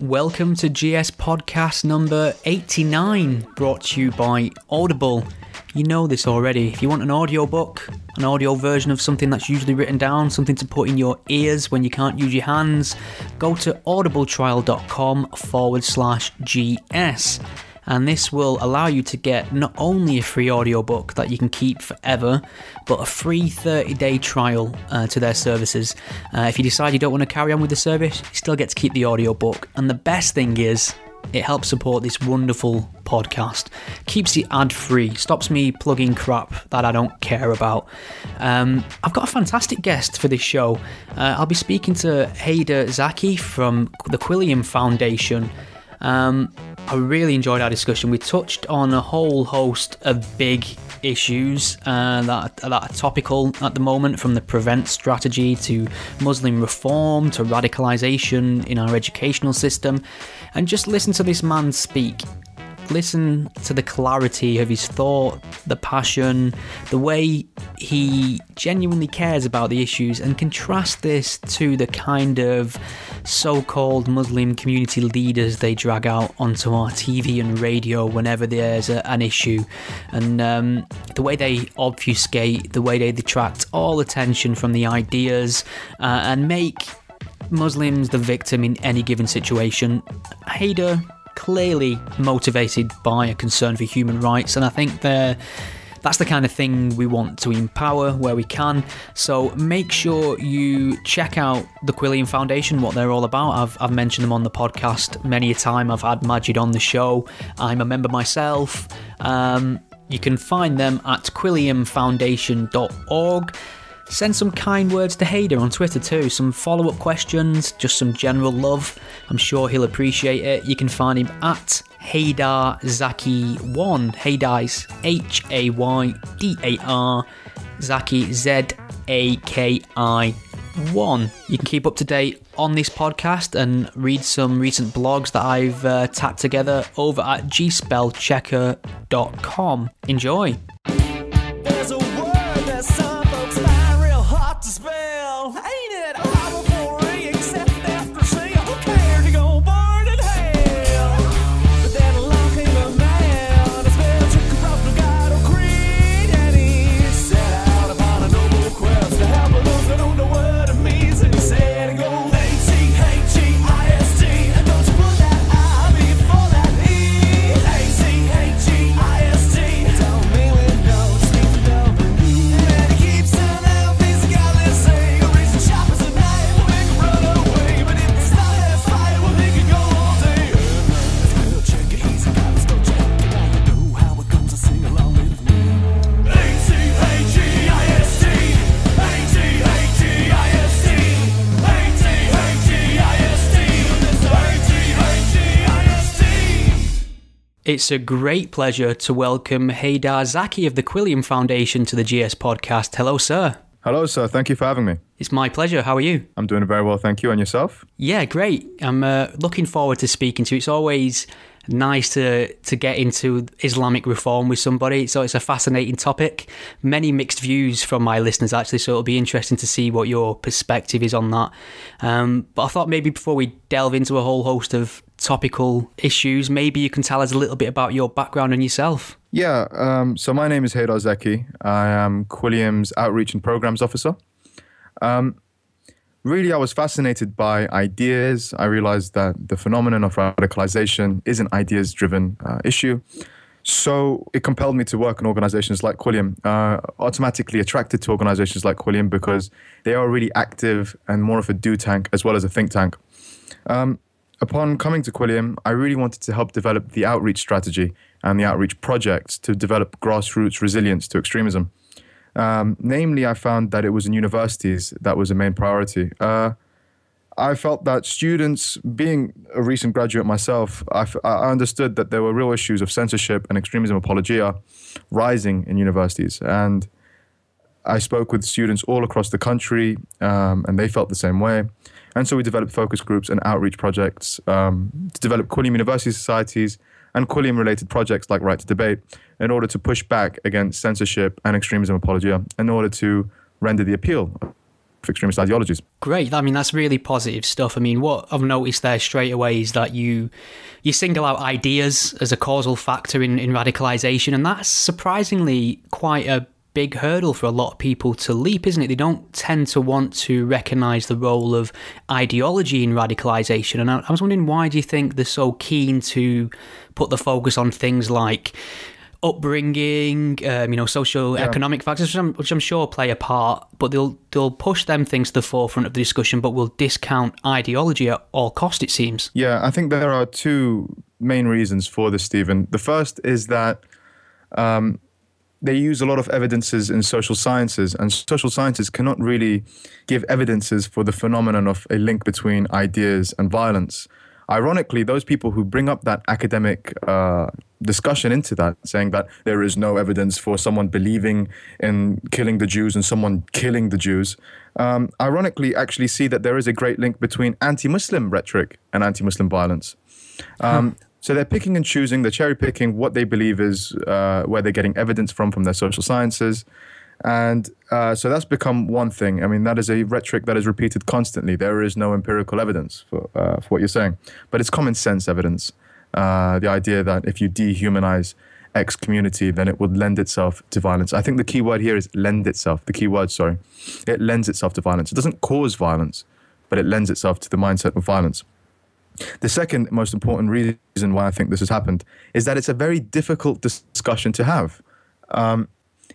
Welcome to GS Podcast number 89, brought to you by Audible. You know this already. If you want an audiobook, an audio version of something that's usually written down, something to put in your ears when you can't use your hands, go to audibletrial.com forward slash GS and this will allow you to get not only a free audiobook that you can keep forever, but a free 30 day trial uh, to their services. Uh, if you decide you don't want to carry on with the service, you still get to keep the audiobook. And the best thing is, it helps support this wonderful podcast, keeps it ad free, stops me plugging crap that I don't care about. Um, I've got a fantastic guest for this show. Uh, I'll be speaking to Haydar Zaki from the Quilliam Foundation. Um, I really enjoyed our discussion. We touched on a whole host of big issues uh, that, that are topical at the moment, from the prevent strategy to Muslim reform to radicalisation in our educational system. And just listen to this man speak listen to the clarity of his thought, the passion, the way he genuinely cares about the issues, and contrast this to the kind of so called Muslim community leaders they drag out onto our TV and radio whenever there's a, an issue, and um, the way they obfuscate, the way they detract all attention from the ideas, uh, and make Muslims the victim in any given situation. Haydar clearly motivated by a concern for human rights, and I think they're that's the kind of thing we want to empower where we can. So make sure you check out the Quilliam Foundation, what they're all about. I've, I've mentioned them on the podcast many a time. I've had Majid on the show. I'm a member myself. Um, you can find them at quilliamfoundation.org. Send some kind words to Haydar on Twitter too, some follow up questions, just some general love. I'm sure he'll appreciate it. You can find him at Haydar Zaki1. Haydar's H A Y D A R, Zaki Z A K I 1. You can keep up to date on this podcast and read some recent blogs that I've uh, tapped together over at gspellchecker.com. Enjoy. It's a great pleasure to welcome Haydar Zaki of the Quilliam Foundation to the GS podcast. Hello, sir. Hello, sir. Thank you for having me. It's my pleasure. How are you? I'm doing very well, thank you. And yourself? Yeah, great. I'm uh, looking forward to speaking to you. It's always nice to to get into Islamic reform with somebody. So it's a fascinating topic. Many mixed views from my listeners actually. So it'll be interesting to see what your perspective is on that. Um, but I thought maybe before we delve into a whole host of topical issues, maybe you can tell us a little bit about your background and yourself. Yeah. Um, so my name is Haydar Zaki. I am Quilliam's Outreach and Programs Officer. Um, really, I was fascinated by ideas. I realized that the phenomenon of radicalization is an ideas driven uh, issue. So it compelled me to work in organizations like Quilliam, uh, automatically attracted to organizations like Quilliam because they are really active and more of a do tank as well as a think tank. Um, upon coming to Quilliam, I really wanted to help develop the outreach strategy and the outreach projects to develop grassroots resilience to extremism. Um, namely, I found that it was in universities that was a main priority. Uh, I felt that students, being a recent graduate myself, I understood that there were real issues of censorship and extremism apologia rising in universities. And I spoke with students all across the country, um, and they felt the same way. And so we developed focus groups and outreach projects um, to develop Quilliam University societies and Quilliam related projects like Right to Debate in order to push back against censorship and extremism apologia in order to render the appeal for extremist ideologies. Great. I mean, that's really positive stuff. I mean, what I've noticed there straight away is that you you single out ideas as a causal factor in, in radicalization, and that's surprisingly quite a big hurdle for a lot of people to leap, isn't it? They don't tend to want to recognize the role of ideology in radicalisation. And I, I was wondering, why do you think they're so keen to put the focus on things like upbringing, um, you know, social yeah. economic factors, which I'm, which I'm, sure play a part, but they'll they'll push them things to the forefront of the discussion, but will discount ideology at all cost. It seems. Yeah, I think there are two main reasons for this, Stephen. The first is that. Um, they use a lot of evidences in social sciences, and social sciences cannot really give evidences for the phenomenon of a link between ideas and violence ironically, those people who bring up that academic uh, discussion into that, saying that there is no evidence for someone believing in killing the Jews and someone killing the Jews, um, ironically, actually see that there is a great link between anti Muslim rhetoric and anti Muslim violence. Um, huh. So they're picking and choosing, they're cherry picking what they believe is uh, where they're getting evidence from from their social sciences. And uh, so that's become one thing. I mean, that is a rhetoric that is repeated constantly. There is no empirical evidence for, uh, for what you're saying, but it's common sense evidence. Uh, the idea that if you dehumanize X community, then it would lend itself to violence. I think the key word here is lend itself. The key word, sorry. It lends itself to violence. It doesn't cause violence, but it lends itself to the mindset of violence. The second most important reason why I think this has happened is that it's a very difficult discussion to have. Um,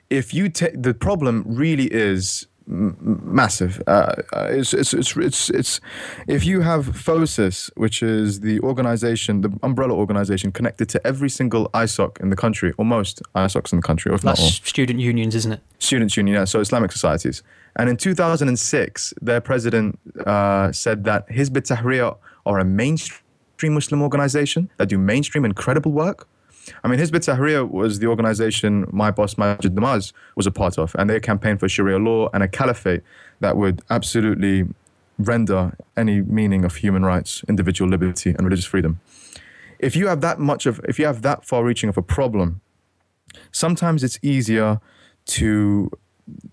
if you take the problem really is massive. Uh, uh, it's, it's, it's, it's, it's, if you have FOSIS, which is the organization, the umbrella organization connected to every single ISOC in the country, or most ISOCs in the country, or if That's not all. student unions, isn't it? Students' union, yeah, so Islamic societies. And in 2006, their president uh, said that Hizb ut-Tahrir are a mainstream Muslim organization that do mainstream incredible work I mean, Hizb ut-Tahrir was the organization my boss Majid Nawaz was a part of, and they campaigned for Sharia law and a caliphate that would absolutely render any meaning of human rights, individual liberty, and religious freedom. If you have that much of, if you have that far-reaching of a problem, sometimes it's easier to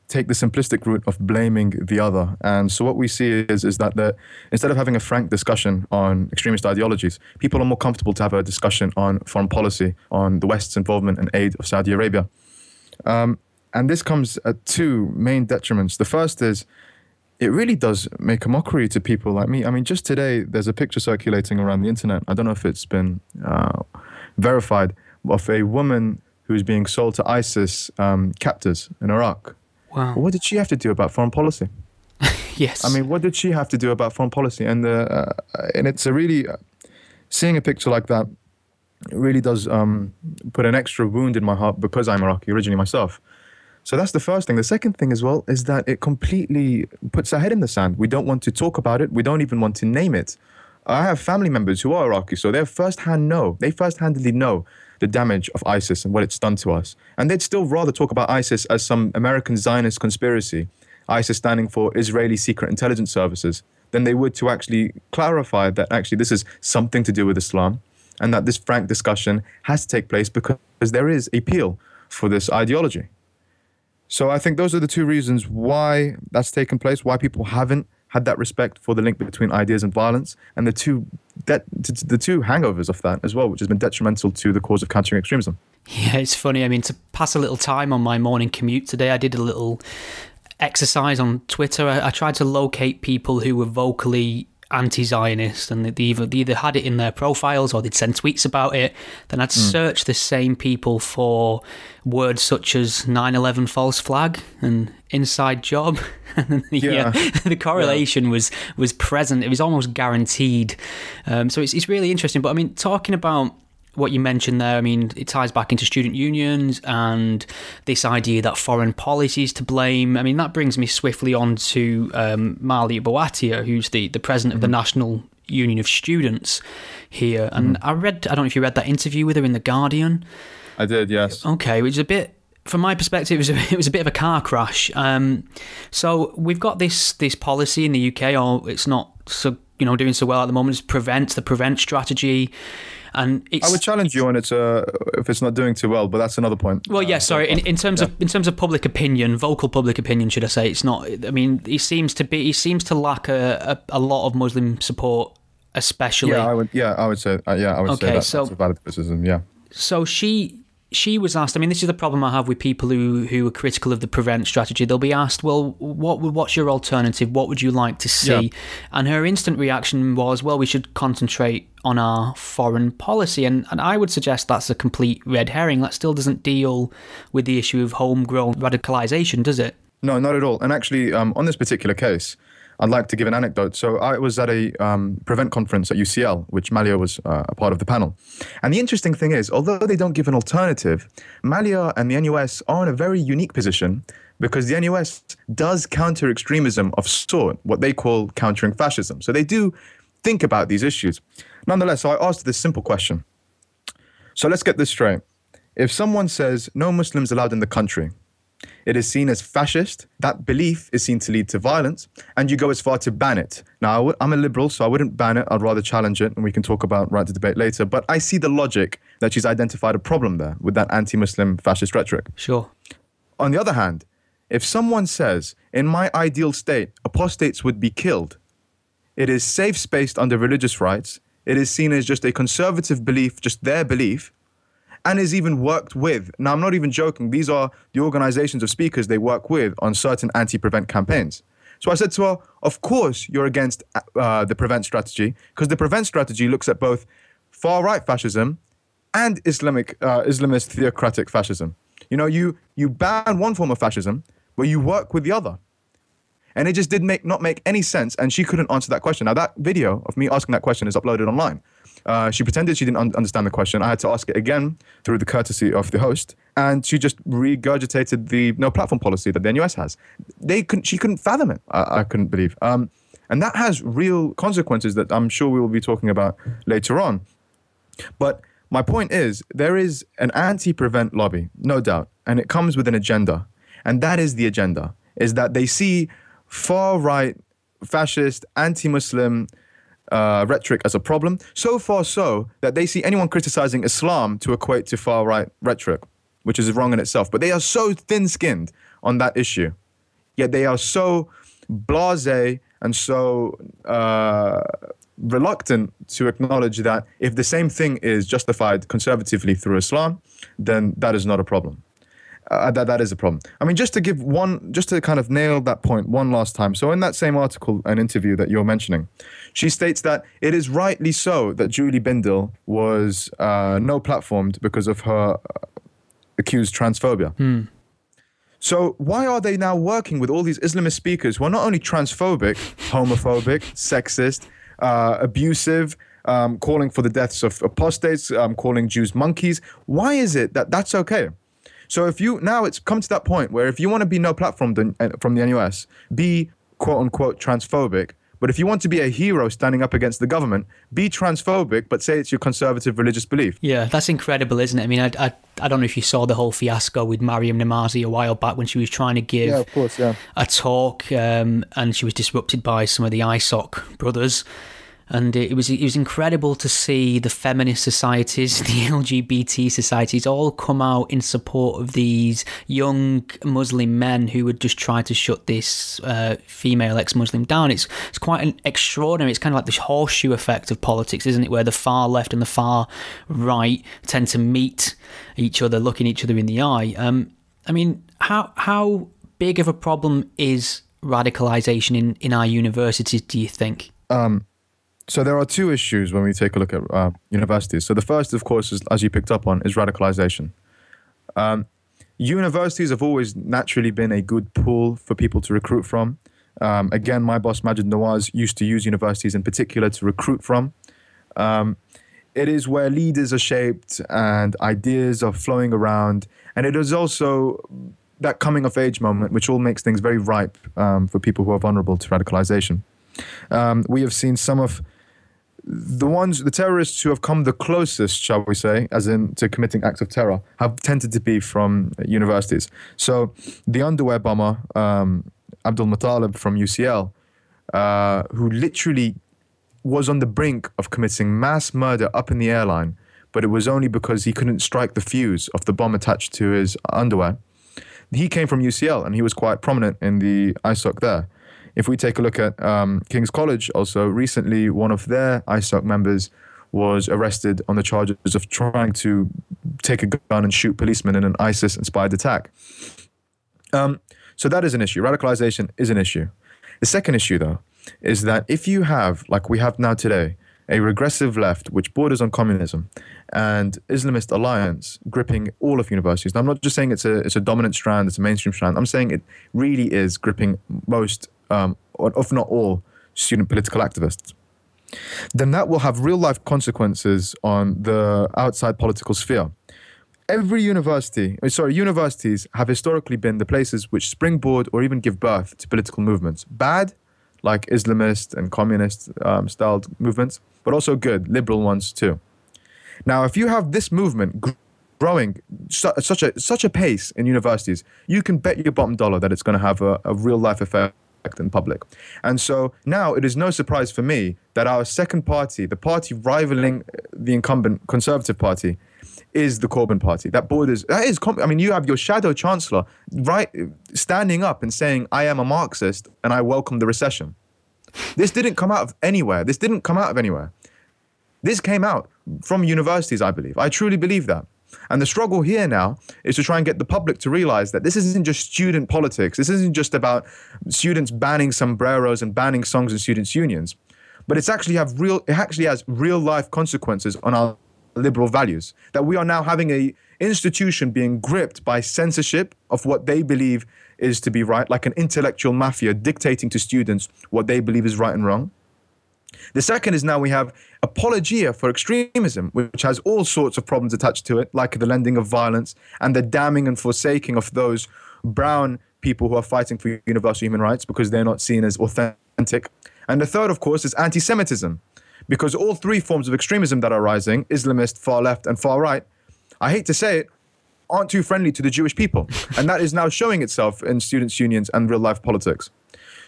take the simplistic route of blaming the other. And so what we see is, is that instead of having a frank discussion on extremist ideologies, people are more comfortable to have a discussion on foreign policy, on the West's involvement and aid of Saudi Arabia. Um, and this comes at two main detriments. The first is it really does make a mockery to people like me. I mean, just today, there's a picture circulating around the internet. I don't know if it's been uh, verified of a woman who's being sold to ISIS um, captors in Iraq. Wow. What did she have to do about foreign policy? yes. I mean, what did she have to do about foreign policy? And uh, uh, and it's a really uh, seeing a picture like that really does um, put an extra wound in my heart because I'm Iraqi originally myself. So that's the first thing. The second thing as well is that it completely puts our head in the sand. We don't want to talk about it. We don't even want to name it. I have family members who are Iraqi, so they first-hand know. They first-handedly know the damage of ISIS and what it's done to us. And they'd still rather talk about ISIS as some American Zionist conspiracy, ISIS standing for Israeli Secret Intelligence Services, than they would to actually clarify that actually this is something to do with Islam and that this frank discussion has to take place because there is appeal for this ideology. So I think those are the two reasons why that's taken place, why people haven't had that respect for the link between ideas and violence, and the two that the two hangovers of that as well, which has been detrimental to the cause of countering extremism. Yeah, it's funny. I mean, to pass a little time on my morning commute today, I did a little exercise on Twitter. I, I tried to locate people who were vocally anti-Zionist, and they either, they either had it in their profiles or they'd send tweets about it. Then I'd mm. search the same people for words such as 9/11 false flag and inside job. the, yeah. Uh, the correlation yeah. was was present. It was almost guaranteed. Um, so it's it's really interesting. But I mean, talking about what you mentioned there, I mean, it ties back into student unions and this idea that foreign policy is to blame. I mean, that brings me swiftly on to um, Malia Bouattia, who's the, the president mm-hmm. of the mm-hmm. National Union of Students here. And mm-hmm. I read, I don't know if you read that interview with her in The Guardian. I did, yes. Okay, which is a bit from my perspective, it was a, it was a bit of a car crash. Um, so we've got this this policy in the UK, or it's not so you know doing so well at the moment is prevent the prevent strategy. And I would challenge you on it uh, if it's not doing too well, but that's another point. Well, yeah, uh, sorry. In, in terms yeah. of in terms of public opinion, vocal public opinion, should I say? It's not. I mean, he seems to be. He seems to lack a, a, a lot of Muslim support, especially. Yeah, I would. Yeah, I would say. Uh, yeah, I would okay, say that, so, that's a valid criticism. Yeah. So she she was asked. I mean, this is the problem I have with people who who are critical of the prevent strategy. They'll be asked, "Well, what what's your alternative? What would you like to see?" Yeah. And her instant reaction was, "Well, we should concentrate on our foreign policy." And and I would suggest that's a complete red herring. That still doesn't deal with the issue of homegrown radicalization, does it? No, not at all. And actually, um, on this particular case, I'd like to give an anecdote. So I was at a um, Prevent conference at UCL, which Malia was uh, a part of the panel. And the interesting thing is, although they don't give an alternative, Malia and the NUS are in a very unique position because the NUS does counter extremism of sort, what they call countering fascism. So they do think about these issues. Nonetheless, so I asked this simple question. So let's get this straight. If someone says no Muslims allowed in the country, it is seen as fascist. That belief is seen to lead to violence, and you go as far to ban it. Now, i w- I'm a liberal, so I wouldn't ban it. I'd rather challenge it, and we can talk about right to debate later. But I see the logic that she's identified a problem there with that anti Muslim fascist rhetoric. Sure. On the other hand, if someone says, in my ideal state, apostates would be killed, it is safe spaced under religious rights. It is seen as just a conservative belief, just their belief, and is even worked with. Now, I'm not even joking. These are the organizations of speakers they work with on certain anti prevent campaigns. So I said to her, Of course, you're against uh, the prevent strategy, because the prevent strategy looks at both far right fascism and Islamic, uh, Islamist theocratic fascism. You know, you, you ban one form of fascism, but you work with the other. And it just did make not make any sense, and she couldn't answer that question. Now that video of me asking that question is uploaded online. Uh, she pretended she didn't un- understand the question. I had to ask it again through the courtesy of the host, and she just regurgitated the no platform policy that the NUS has. They couldn't. She couldn't fathom it. I, I couldn't believe. Um, and that has real consequences that I'm sure we will be talking about later on. But my point is, there is an anti-prevent lobby, no doubt, and it comes with an agenda, and that is the agenda: is that they see far right, fascist, anti-Muslim uh, rhetoric as a problem. So far, so that they see anyone criticizing Islam to equate to far right rhetoric, which is wrong in itself. But they are so thin skinned on that issue. Yet they are so blase and so uh, reluctant to acknowledge that if the same thing is justified conservatively through Islam, then that is not a problem uh, that that is a problem. I mean, just to give one, just to kind of nail that point one last time. So in that same article, an interview that you're mentioning, she states that it is rightly so that Julie Bindel was uh, no platformed because of her uh, accused transphobia. Hmm. So why are they now working with all these Islamist speakers who are not only transphobic, homophobic, sexist, uh, abusive? Um, calling for the deaths of apostates, um, calling Jews monkeys. Why is it that that's okay? So if you now it's come to that point where if you want to be no platform uh, from the NUS, be quote unquote transphobic. But if you want to be a hero standing up against the government, be transphobic, but say it's your conservative religious belief. Yeah, that's incredible, isn't it? I mean, I, I, I don't know if you saw the whole fiasco with Maryam Namazie a while back when she was trying to give yeah, of course, yeah. a talk um, and she was disrupted by some of the ISOC brothers and it was it was incredible to see the feminist societies, the LGBT societies, all come out in support of these young Muslim men who would just try to shut this uh, female ex-Muslim down. It's it's quite an extraordinary. It's kind of like this horseshoe effect of politics, isn't it? Where the far left and the far right tend to meet each other, looking each other in the eye. Um, I mean, how how big of a problem is radicalization in in our universities? Do you think? Um so there are two issues when we take a look at uh, universities. So the first, of course, is, as you picked up on, is radicalization. Um, universities have always naturally been a good pool for people to recruit from. Um, again, my boss Majid Nawaz used to use universities in particular to recruit from. Um, it is where leaders are shaped and ideas are flowing around, and it is also that coming of age moment, which all makes things very ripe um, for people who are vulnerable to radicalization. Um, we have seen some of the ones, the terrorists who have come the closest, shall we say, as in to committing acts of terror, have tended to be from universities. So the underwear bomber, um, Abdulmutallab from UCL, uh, who literally was on the brink of committing mass murder up in the airline, but it was only because he couldn't strike the fuse of the bomb attached to his underwear. He came from UCL and he was quite prominent in the ISOC there. If we take a look at um, King's College, also recently, one of their ISOC members was arrested on the charges of trying to take a gun and shoot policemen in an ISIS inspired attack. Um, so that is an issue. Radicalization is an issue. The second issue, though, is that if you have, like we have now today, a regressive left which borders on communism and Islamist alliance gripping all of universities. Now, I'm not just saying it's a it's a dominant strand, it's a mainstream strand. I'm saying it really is gripping most, um, if not all, student political activists. Then that will have real life consequences on the outside political sphere. Every university, uh, sorry, universities have historically been the places which springboard or even give birth to political movements. Bad, like Islamist and communist um, styled movements, but also good, liberal ones too. Now, if you have this movement gr- growing su- such a such a pace in universities, you can bet your bottom dollar that it's going to have a, a real life effect in public. And so now it is no surprise for me that our second party, the party rivaling uh, the incumbent Conservative Party, is the Corbyn Party. That borders. That is. I mean, you have your shadow chancellor right standing up and saying, "I am a Marxist and I welcome the recession." This didn't come out of anywhere. This didn't come out of anywhere. This came out from universities, I believe. I truly believe that. And the struggle here now is to try and get the public to realize that this isn't just student politics. This isn't just about students banning sombreros and banning songs in students' unions, but it's actually have real. It actually has real life consequences on our liberal values. That we are now having a institution being gripped by censorship of what they believe is to be right, like an intellectual mafia dictating to students what they believe is right and wrong. The second is now we have apologia for extremism, which has all sorts of problems attached to it, like the lending of violence and the damning and forsaking of those brown people who are fighting for universal human rights because they're not seen as authentic. And the third, of course, is anti Semitism, because all three forms of extremism that are rising Islamist, far left, and far right I hate to say it, aren't too friendly to the Jewish people. and that is now showing itself in students' unions and real life politics.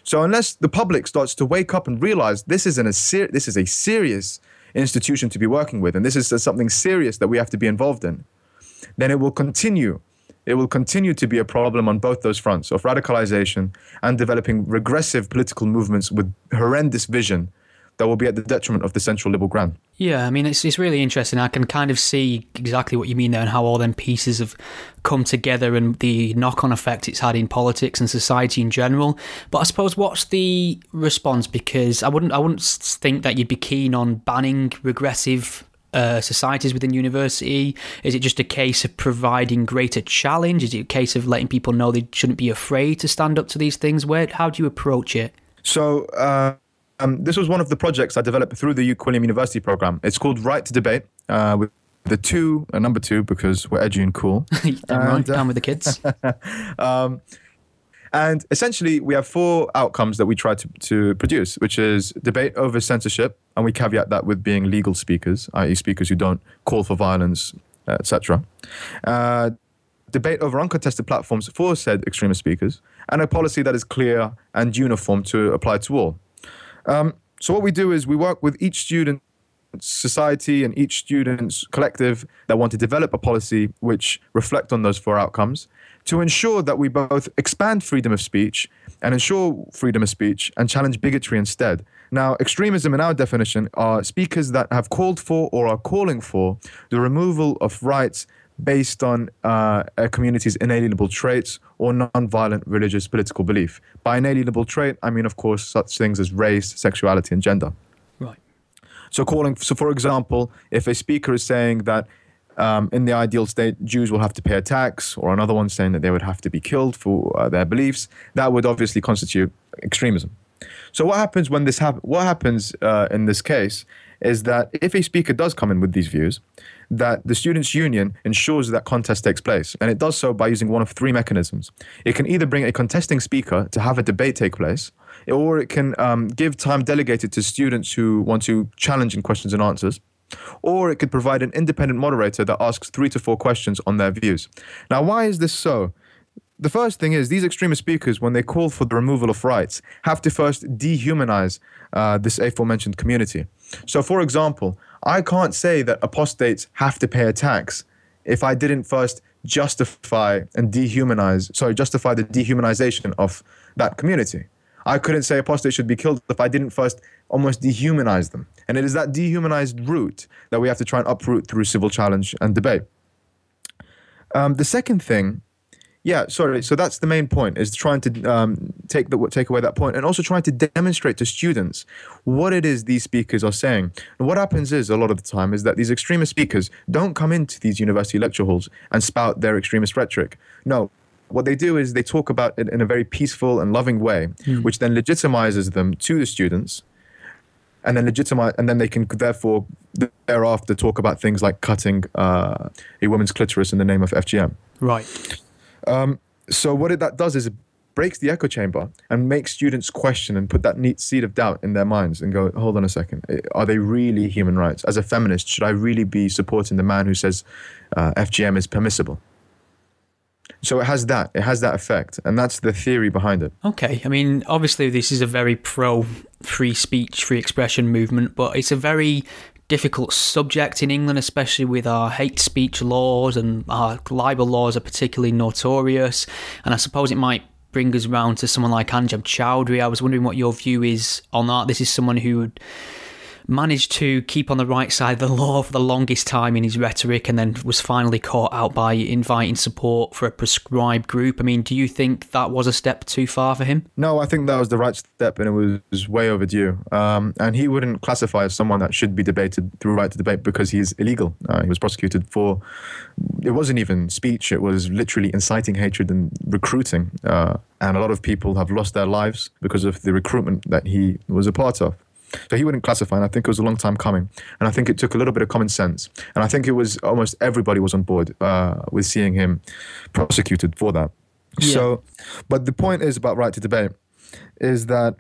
So unless the public starts to wake up and realize this is, an, a ser- this is a serious institution to be working with, and this is uh, something serious that we have to be involved in, then it will continue. It will continue to be a problem on both those fronts of radicalization and developing regressive political movements with horrendous vision that will be at the detriment of the central liberal ground. Yeah, I mean, it's, it's really interesting. I can kind of see exactly what you mean there and how all them pieces have come together and the knock on effect it's had in politics and society in general. But I suppose what's the response? Because I wouldn't, I wouldn't think that you'd be keen on banning regressive uh, societies within university? Is it just a case of providing greater challenge? Is it a case of letting people know they shouldn't be afraid to stand up to these things? Where, how do you approach it? So, uh, um, this was one of the projects I developed through the Quilliam University program. It's called Right to Debate uh, with the two, uh, number two, because we're edgy and cool. Right, down with the kids. um, and essentially, we have four outcomes that we try to, to produce, which is debate over censorship, and we caveat that with being legal speakers, i.e., speakers who don't call for violence, etc. Uh, debate over uncontested platforms for said extremist speakers, and a policy that is clear and uniform to apply to all. Um, so what we do is we work with each student society and each student's collective that want to develop a policy which reflect on those four outcomes to ensure that we both expand freedom of speech and ensure freedom of speech and challenge bigotry instead. Now, extremism in our definition are speakers that have called for or are calling for the removal of rights based on uh, a community's inalienable traits or non-violent religious political belief. By inalienable trait, I mean, of course, such things as race, sexuality, and gender. Right. So, calling. So, for example, if a speaker is saying that um, in the ideal state, Jews will have to pay a tax, or another one saying that they would have to be killed for uh, their beliefs, that would obviously constitute extremism. So, what happens when this happens? What happens uh, in this case is that if a speaker does come in with these views, that the students' union ensures that contest takes place. And it does so by using one of three mechanisms. It can either bring a contesting speaker to have a debate take place, or it can um, give time delegated to students who want to challenge in questions and answers. Or it could provide an independent moderator that asks three to four questions on their views. Now, why is this so? the first thing is these extremist speakers, when they call for the removal of rights, have to first dehumanize uh, this aforementioned community. So, for example, I can't say that apostates have to pay a tax if I didn't first justify and dehumanize, sorry, justify the dehumanization of that community. I couldn't say apostates should be killed if I didn't first almost dehumanize them. And it is that dehumanized root that we have to try and uproot through civil challenge and debate. Um, the second thing yeah, sorry. So that's the main point: is trying to um, take the take away that point, and also trying to demonstrate to students what it is these speakers are saying. And what happens is a lot of the time is that these extremist speakers don't come into these university lecture halls and spout their extremist rhetoric. No, what they do is they talk about it in a very peaceful and loving way, mm. which then legitimizes them to the students, and then legitimize, and then they can therefore thereafter talk about things like cutting uh, a woman's clitoris in the name of FGM. Right. Um, so what it, that does is it breaks the echo chamber and makes students question and put that neat seed of doubt in their minds and go, hold on a second, are they really human rights? As a feminist, should I really be supporting the man who says uh, FGM is permissible? So it has that. It has that effect, and that's the theory behind it. Okay, I mean, obviously, this is a very pro free speech, free expression movement, but it's a very difficult subject in England, especially with our hate speech laws and our libel laws are particularly notorious. And I suppose it might bring us round to someone like Anjem Choudary. I was wondering what your view is on that. This is someone who would managed to keep on the right side of the law for the longest time in his rhetoric and then was finally caught out by inviting support for a prescribed group. I mean, do you think that was a step too far for him? No, I think that was the right step and it was way overdue. Um, and he wouldn't classify as someone that should be debated through right to debate because he's illegal. Uh, he was prosecuted for, it wasn't even speech, it was literally inciting hatred and recruiting. Uh, and a lot of people have lost their lives because of the recruitment that he was a part of. So he wouldn't classify, and I think it was a long time coming. And I think it took a little bit of common sense. And I think it was almost everybody was on board uh, with seeing him prosecuted for that. Yeah. So, but the point is about right to debate is that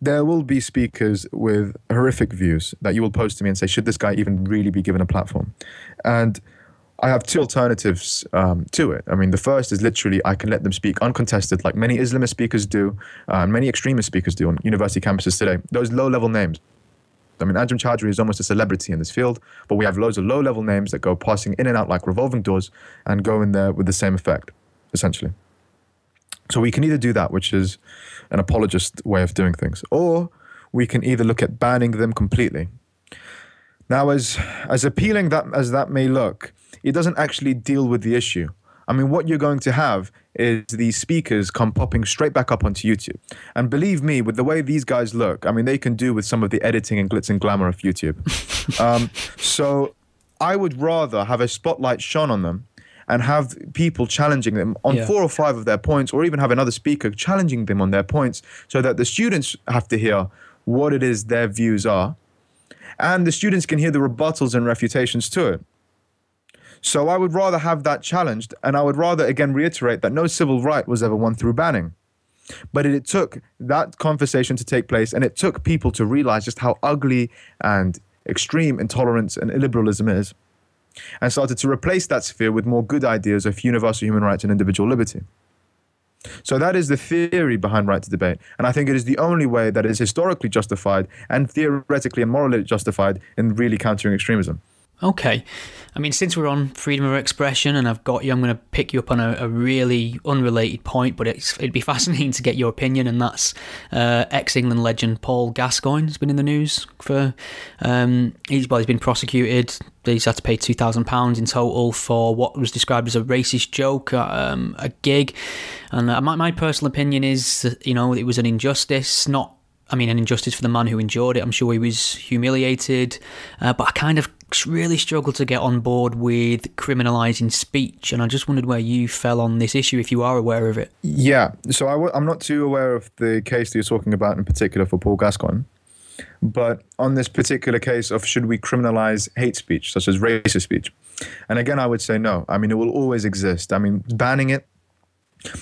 there will be speakers with horrific views that you will post to me and say, should this guy even really be given a platform? And I have two alternatives um, to it. I mean, the first is literally I can let them speak uncontested, like many Islamist speakers do, uh, and many extremist speakers do on university campuses today. Those low-level names. I mean, Anjem Choudary is almost a celebrity in this field, but we have loads of low-level names that go passing in and out like revolving doors and go in there with the same effect, essentially. So we can either do that, which is an apologist way of doing things, or we can either look at banning them completely. Now, as as appealing that as that may look, it doesn't actually deal with the issue. I mean, what you're going to have is these speakers come popping straight back up onto YouTube. And believe me, with the way these guys look, I mean, they can do with some of the editing and glitz and glamour of YouTube. um, so I would rather have a spotlight shone on them and have people challenging them on yeah. four or five of their points, or even have another speaker challenging them on their points so that the students have to hear what it is their views are. And the students can hear the rebuttals and refutations to it. So I would rather have that challenged, and I would rather again reiterate that no civil right was ever won through banning. But it, it took that conversation to take place, and it took people to realize just how ugly and extreme intolerance and illiberalism is, and started to replace that sphere with more good ideas of universal human rights and individual liberty. So that is the theory behind right to debate. And I think it is the only way that is historically justified and theoretically and morally justified in really countering extremism. Okay. I mean, since we're on freedom of expression and I've got you, I'm going to pick you up on a, a really unrelated point, but it'd be fascinating to get your opinion. And that's uh, ex England legend Paul Gascoigne has been in the news for. Um, he's, well, he's been prosecuted. He's had to pay £2,000 in total for what was described as a racist joke at um, a gig. And uh, my, my personal opinion is you know, it was an injustice, not I mean, an injustice for the man who endured it. I'm sure he was humiliated, uh, but I kind of really struggled to get on board with criminalising speech, and I just wondered where you fell on this issue, if you are aware of it. Yeah, so i w- I'm not too aware of the case that you're talking about in particular for Paul Gascoigne, but on this particular case of should we criminalise hate speech, such as racist speech, and again, I would say no. I mean, it will always exist. I mean, banning it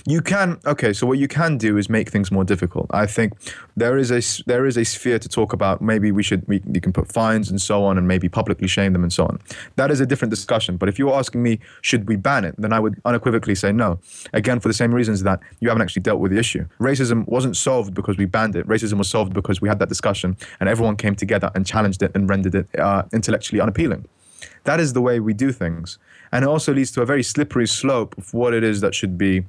You can okay. So what you can do is make things more difficult. I think there is a there is a sphere to talk about. Maybe we should we you can put fines and so on, and maybe publicly shame them and so on. That is a different discussion. But if you're asking me, should we ban it? Then I would unequivocally say no. Again, for the same reasons that you haven't actually dealt with the issue. Racism wasn't solved because we banned it. Racism was solved because we had that discussion and everyone came together and challenged it and rendered it uh, intellectually unappealing. That is the way we do things, and it also leads to a very slippery slope of what it is that should be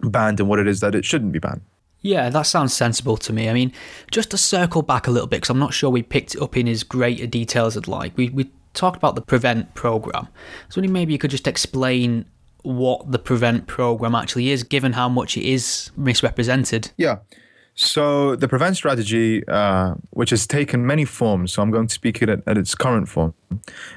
banned and what it is that it shouldn't be banned. Yeah, that sounds sensible to me. I mean, just to circle back a little bit, because I'm not sure we picked it up in as great a detail as I'd like. We, we talked about the Prevent program. So maybe you could just explain what the Prevent program actually is, given how much it is misrepresented. Yeah. So the Prevent strategy, uh, which has taken many forms, so I'm going to speak it at, at its current form,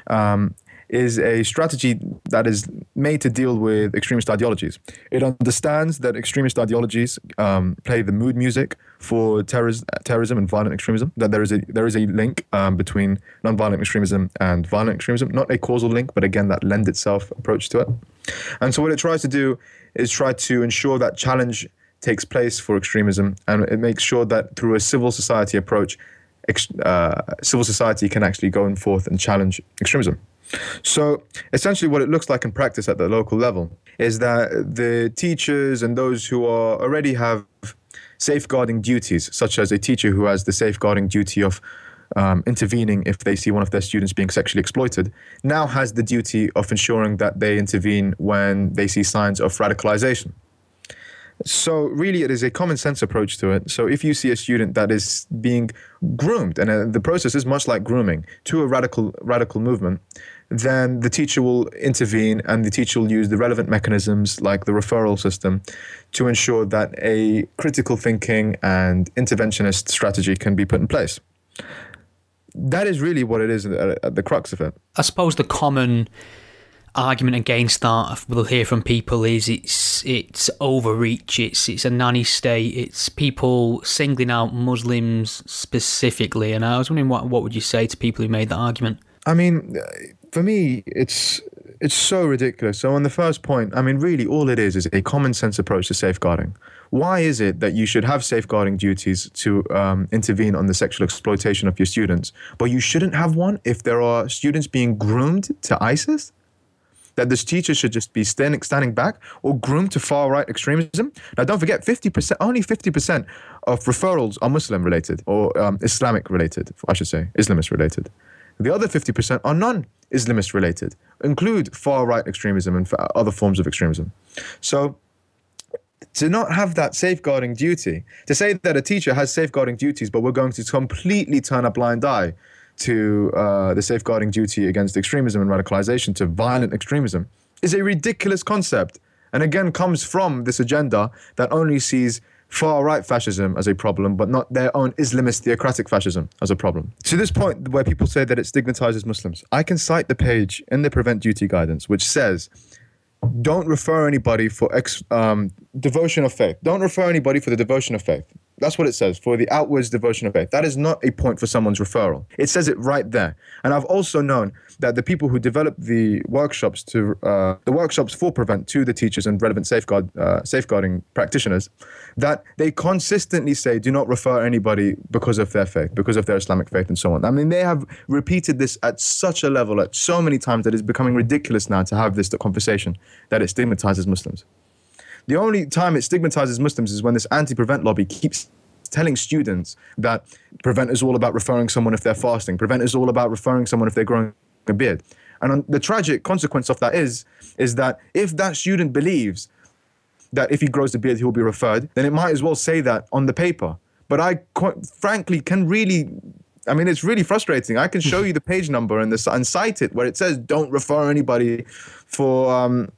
um, is a strategy that is made to deal with extremist ideologies. It understands that extremist ideologies um, play the mood music for terrorism, terrorism and violent extremism. That there is a there is a link um, between nonviolent extremism and violent extremism. Not a causal link, but again that lend itself approach to it. And so what it tries to do is try to ensure that challenge takes place for extremism, and it makes sure that through a civil society approach, uh, civil society can actually go and forth and challenge extremism. So essentially, what it looks like in practice at the local level is that the teachers and those who are already have safeguarding duties, such as a teacher who has the safeguarding duty of um, intervening if they see one of their students being sexually exploited, now has the duty of ensuring that they intervene when they see signs of radicalization. So really, it is a common sense approach to it. So if you see a student that is being groomed, and uh, the process is much like grooming to a radical radical movement, then the teacher will intervene, and the teacher will use the relevant mechanisms like the referral system to ensure that a critical thinking and interventionist strategy can be put in place. That is really what it is at, the crux of it. I suppose the common argument against that we'll hear from people is it's it's overreach it's it's a nanny state it's people singling out muslims specifically and i was wondering what what would you say to people who made that argument i mean for me it's it's so ridiculous so on the first point i mean really all it is is a common sense approach to safeguarding why is it that you should have safeguarding duties to um, intervene on the sexual exploitation of your students but you shouldn't have one if there are students being groomed to isis that this teacher should just be standing standing back or groomed to far right extremism. Now, don't forget, fifty percent, only fifty percent of referrals are Muslim related or um, Islamic related. I should say, Islamist related. The other fifty percent are non-Islamist related, include far right extremism and other forms of extremism. So to not have that safeguarding duty, to say that a teacher has safeguarding duties, but we're going to completely turn a blind eye to uh, the safeguarding duty against extremism and radicalization to violent extremism is a ridiculous concept. And again, comes from this agenda that only sees far right fascism as a problem, but not their own Islamist theocratic fascism as a problem. To this point, where people say that it stigmatizes Muslims, I can cite the page in the Prevent Duty Guidance, which says, don't refer anybody for ex, um, devotion of faith. Don't refer anybody for the devotion of faith. That's what it says for the outwards devotion of faith. That is not a point for someone's referral. It says it right there. And I've also known that the people who develop the workshops to uh, the workshops for prevent to the teachers and relevant safeguard uh, safeguarding practitioners, that they consistently say do not refer anybody because of their faith, because of their Islamic faith, and so on. I mean, they have repeated this at such a level, at so many times that it's becoming ridiculous now to have this conversation that it stigmatizes Muslims. The only time it stigmatizes Muslims is when this anti prevent lobby keeps telling students that prevent is all about referring someone if they're fasting, prevent is all about referring someone if they're growing a beard. And the tragic consequence of that is, is that if that student believes that if he grows a beard, he'll be referred, then it might as well say that on the paper. But I, quite frankly, can really I mean, it's really frustrating. I can show you the page number and, the, and cite it where it says don't refer anybody for um,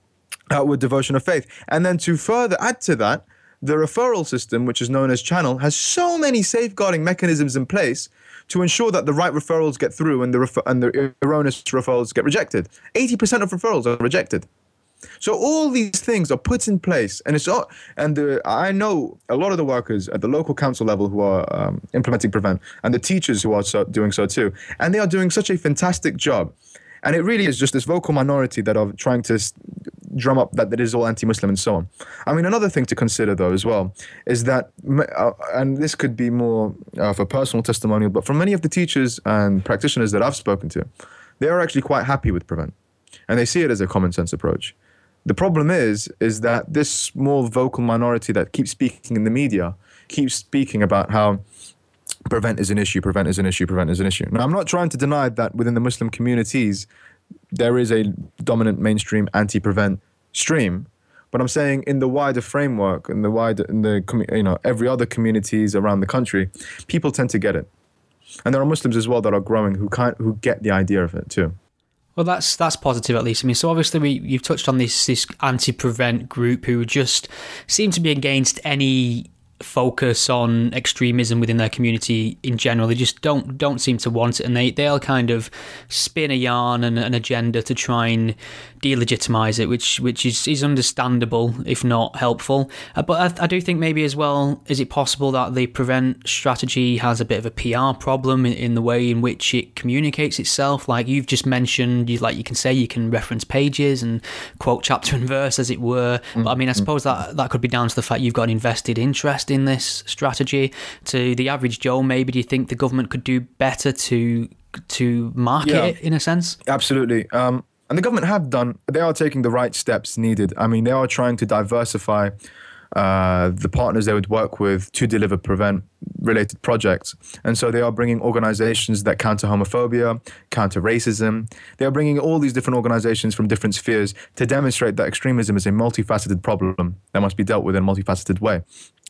outward devotion of faith. And then to further add to that, the referral system, which is known as Channel, has so many safeguarding mechanisms in place to ensure that the right referrals get through and the, refer- and the erroneous referrals get rejected. 80% of referrals are rejected. So all these things are put in place, and it's all. And the, I know a lot of the workers at the local council level who are um, implementing prevent, and the teachers who are so, doing so too, and they are doing such a fantastic job. And it really is just this vocal minority that are trying to drum up that it is all anti-Muslim and so on. I mean, another thing to consider though as well is that, uh, and this could be more of a personal testimonial, but from many of the teachers and practitioners that I've spoken to, they are actually quite happy with prevent, and they see it as a common sense approach. The problem is, is that this small vocal minority that keeps speaking in the media keeps speaking about how prevent is an issue, prevent is an issue, prevent is an issue. Now, I'm not trying to deny that within the Muslim communities, there is a dominant mainstream anti-prevent stream, but I'm saying in the wider framework, in the wider, in the you know every other communities around the country, people tend to get it, and there are Muslims as well that are growing who can't who get the idea of it too. Well, that's that's positive at least. I mean, so obviously we you've touched on this this anti-prevent group who just seem to be against any focus on extremism within their community in general. They just don't don't seem to want it, and they they'll kind of spin a yarn and an agenda to try and delegitimize it, which which is is understandable if not helpful. Uh, but I, I, do think maybe as well, is it possible that the prevent strategy has a bit of a PR problem in, in the way in which it communicates itself? Like you've just mentioned, you like you can say you can reference pages and quote chapter and verse, as it were. Mm-hmm. But I mean, I suppose that that could be down to the fact you've got an invested interest in this strategy. To the average Joe, maybe do you think the government could do better to to market yeah, it in a sense? Absolutely. Um, and the government have done. They are taking the right steps needed. I mean, they are trying to diversify uh, the partners they would work with to deliver prevent related projects. And so they are bringing organizations that counter homophobia, counter racism. They are bringing all these different organizations from different spheres to demonstrate that extremism is a multifaceted problem that must be dealt with in a multifaceted way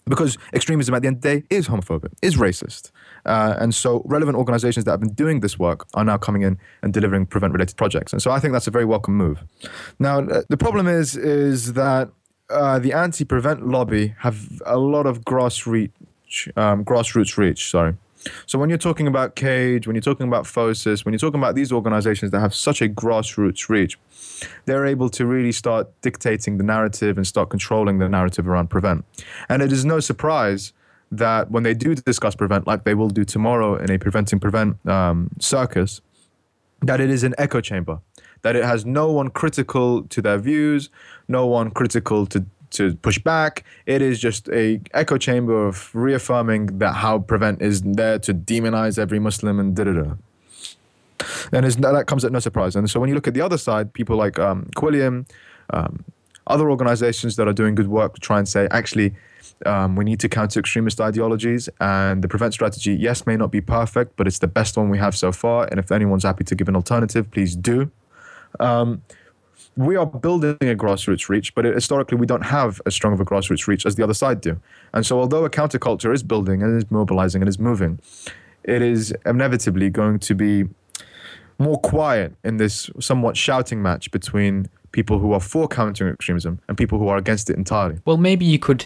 because extremism at the end of the day is homophobic, is racist. Uh, and so relevant organizations that have been doing this work are now coming in and delivering prevent related projects. And so I think that's a very welcome move. Now, uh, the problem is, is that uh, the anti-prevent lobby have a lot of grassroots, um, grassroots reach, sorry. So when you're talking about Cage, when you're talking about FOSIS, when you're talking about these organizations that have such a grassroots reach, they're able to really start dictating the narrative and start controlling the narrative around Prevent. And it is no surprise that when they do discuss Prevent, like they will do tomorrow in a Preventing Prevent um, circus, that it is an echo chamber, that it has no one critical to their views, no one critical to to push back. It is just a echo chamber of reaffirming that how prevent is there to demonize every Muslim and da da da. And that comes at no surprise. And so when you look at the other side, people like um, Quilliam, um, other organizations that are doing good work to try and say, actually, um, we need to counter extremist ideologies. And the prevent strategy, yes, may not be perfect, but it's the best one we have so far. And if anyone's happy to give an alternative, please do. Um, we are building a grassroots reach, but historically we don't have as strong of a grassroots reach as the other side do. And so, although a counterculture is building and is mobilizing and is moving, it is inevitably going to be more quiet in this somewhat shouting match between people who are for countering extremism and people who are against it entirely. Well, maybe you could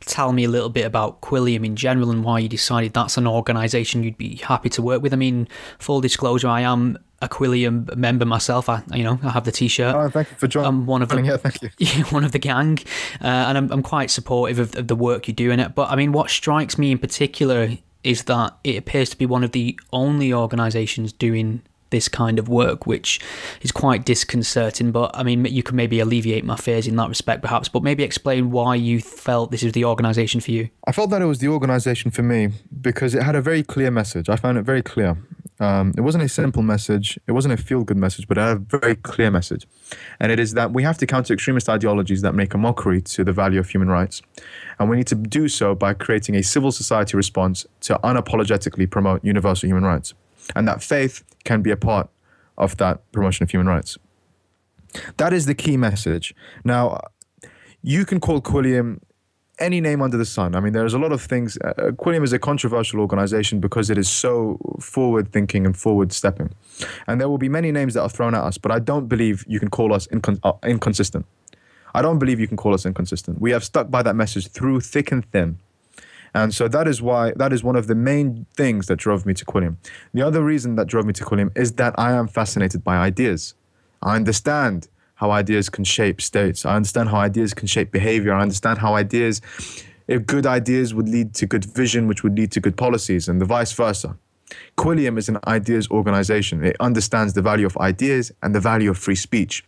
tell me a little bit about Quilliam in general and why you decided that's an organisation you'd be happy to work with. I mean, full disclosure, I am a Quilliam member myself. I, you know, I have the T-shirt. Oh, thank you for joining. I'm one of the, yeah, thank you. one of the gang, uh, and I'm, I'm quite supportive of, of the work you do in it. But I mean, what strikes me in particular is that it appears to be one of the only organisations doing this kind of work, which is quite disconcerting. But I mean, you could maybe alleviate my fears in that respect, perhaps. But maybe explain why you felt this is the organisation for you. I felt that it was the organisation for me because it had a very clear message. I found it very clear. Um, it wasn't a simple message. It wasn't a feel-good message, but a very clear message, and it is that we have to counter extremist ideologies that make a mockery to the value of human rights, and we need to do so by creating a civil society response to unapologetically promote universal human rights and that faith can be a part of that promotion of human rights. That is the key message. Now, you can call Quilliam any name under the sun. I mean, there's a lot of things. Uh, Quilliam is a controversial organization because it is so forward thinking and forward stepping. And there will be many names that are thrown at us, but I don't believe you can call us incon- uh, inconsistent. I don't believe you can call us inconsistent. We have stuck by that message through thick and thin. And so that is why that is one of the main things that drove me to Quilliam. The other reason that drove me to Quilliam is that I am fascinated by ideas. I understand how ideas can shape states. I understand how ideas can shape behavior. I understand how ideas, if good ideas would lead to good vision, which would lead to good policies, and the vice versa. Quilliam is an ideas organization. It understands the value of ideas and the value of free speech.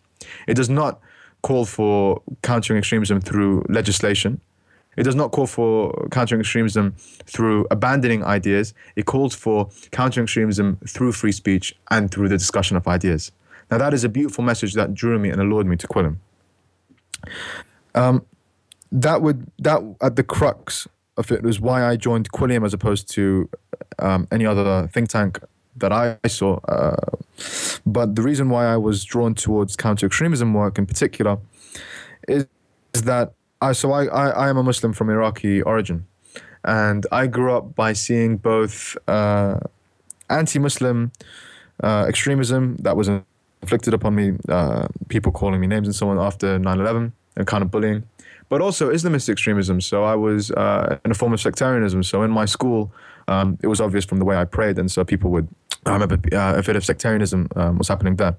It does not call for countering extremism through legislation. It does not call for countering extremism through abandoning ideas. It calls for countering extremism through free speech and through the discussion of ideas. Now, that is a beautiful message that drew me and allured me to Quilliam. Um, that would that at the crux of it was why I joined Quilliam as opposed to um, any other think tank that I saw. Uh, but the reason why I was drawn towards counter extremism work in particular is, is that I so I, I, I am a Muslim from Iraqi origin, and I grew up by seeing both uh, anti-Muslim uh, extremism that was inflicted upon me, uh, people calling me names and so on after 9/11 and kind of bullying but also Islamist extremism. So I was uh, in a form of sectarianism. So in my school, um, it was obvious from the way I prayed, and so people would. I remember uh, a bit of sectarianism um, was happening there.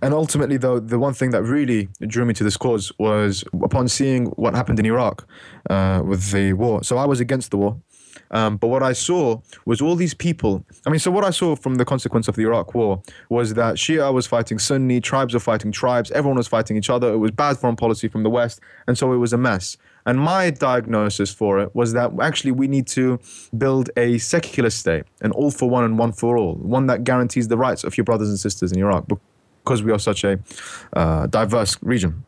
And ultimately, though, the one thing that really drew me to this cause was upon seeing what happened in Iraq uh, with the war. So I was against the war. Um, but what I saw was all these people. I mean, so what I saw from the consequence of the Iraq War was that Shia was fighting Sunni, tribes were fighting tribes, everyone was fighting each other. It was bad foreign policy from the West, and so it was a mess. And my diagnosis for it was that actually we need to build a secular state, an all for one and one for all, one that guarantees the rights of your brothers and sisters in Iraq because we are such a uh, diverse region.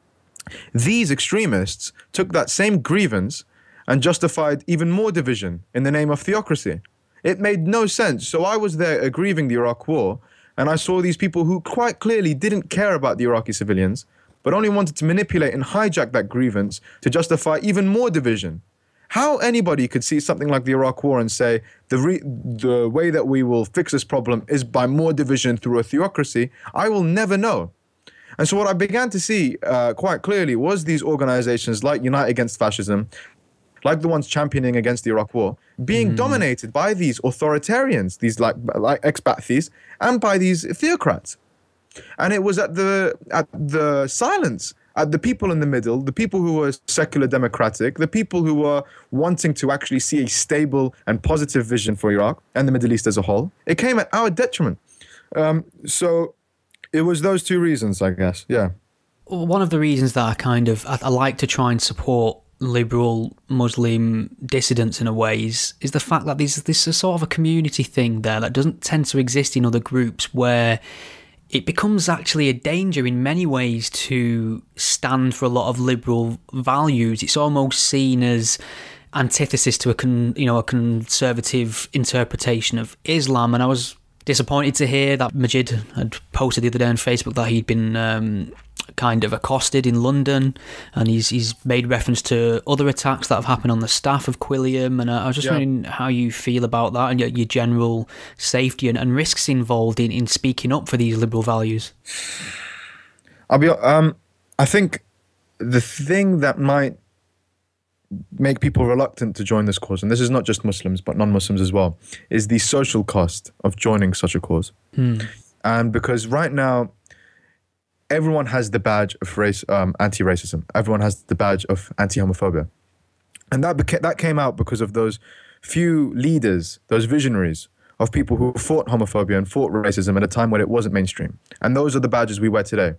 These extremists took that same grievance and justified even more division in the name of theocracy. It made no sense. So I was there aggrieving the Iraq war, and I saw these people who quite clearly didn't care about the Iraqi civilians, but only wanted to manipulate and hijack that grievance to justify even more division. How anybody could see something like the Iraq War and say the the way that we will fix this problem is by more division through a theocracy, I will never know. And so what I began to see uh, quite clearly was these organizations like Unite Against Fascism, like the ones championing against the Iraq War, being mm. dominated by these authoritarians, these like like ex-Ba'athis, and by these theocrats. And it was at the at the silence, at the people in the middle, the people who were secular democratic, the people who were wanting to actually see a stable and positive vision for Iraq and the Middle East as a whole. It came at our detriment. Um, so it was those two reasons, I guess. Yeah. One of the reasons that I kind of I, I like to try and support liberal Muslim dissidents in a way is, is the fact that there's this is sort of a community thing there that doesn't tend to exist in other groups where it becomes actually a danger in many ways to stand for a lot of liberal values. It's almost seen as antithesis to a con, you know a conservative interpretation of Islam, and I was disappointed to hear that Majid had posted the other day on Facebook that he'd been um, kind of accosted in London, and he's he's made reference to other attacks that have happened on the staff of Quilliam. And I was just yeah. wondering how you feel about that and your, your general safety and, and risks involved in, in speaking up for these liberal values. I'll be. Um, I think the thing that might make people reluctant to join this cause, and this is not just Muslims but non-Muslims as well, is the social cost of joining such a cause. Hmm. And because right now everyone has the badge of race, um, anti-racism. Everyone has the badge of anti-homophobia, and that beca- that came out because of those few leaders, those visionaries of people who fought homophobia and fought racism at a time when it wasn't mainstream. And those are the badges we wear today.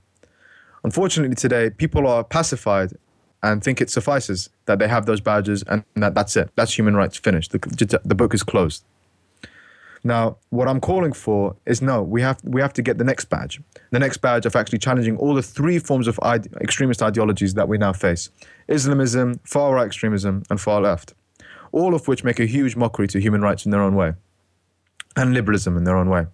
Unfortunately, today people are pacified and think it suffices that they have those badges and that that's it. That's human rights finished. The, the book is closed. Now, what I'm calling for is no, we have we have to get the next badge, the next badge of actually challenging all the three forms of ide- extremist ideologies that we now face: Islamism, far right extremism, and far left, all of which make a huge mockery to human rights in their own way, and liberalism in their own way.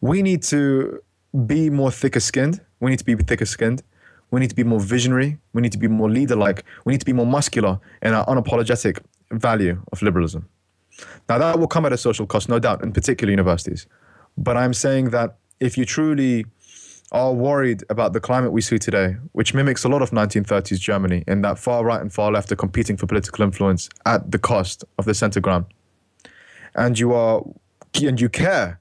We need to be more thicker skinned. We need to be thicker skinned. We need to be more visionary. We need to be more leader like. We need to be more muscular in our unapologetic value of liberalism. Now, that will come at a social cost, no doubt, in particular universities. But I'm saying that if you truly are worried about the climate we see today, which mimics a lot of 1930s Germany, in that far right and far left are competing for political influence at the cost of the center ground, and you are and you care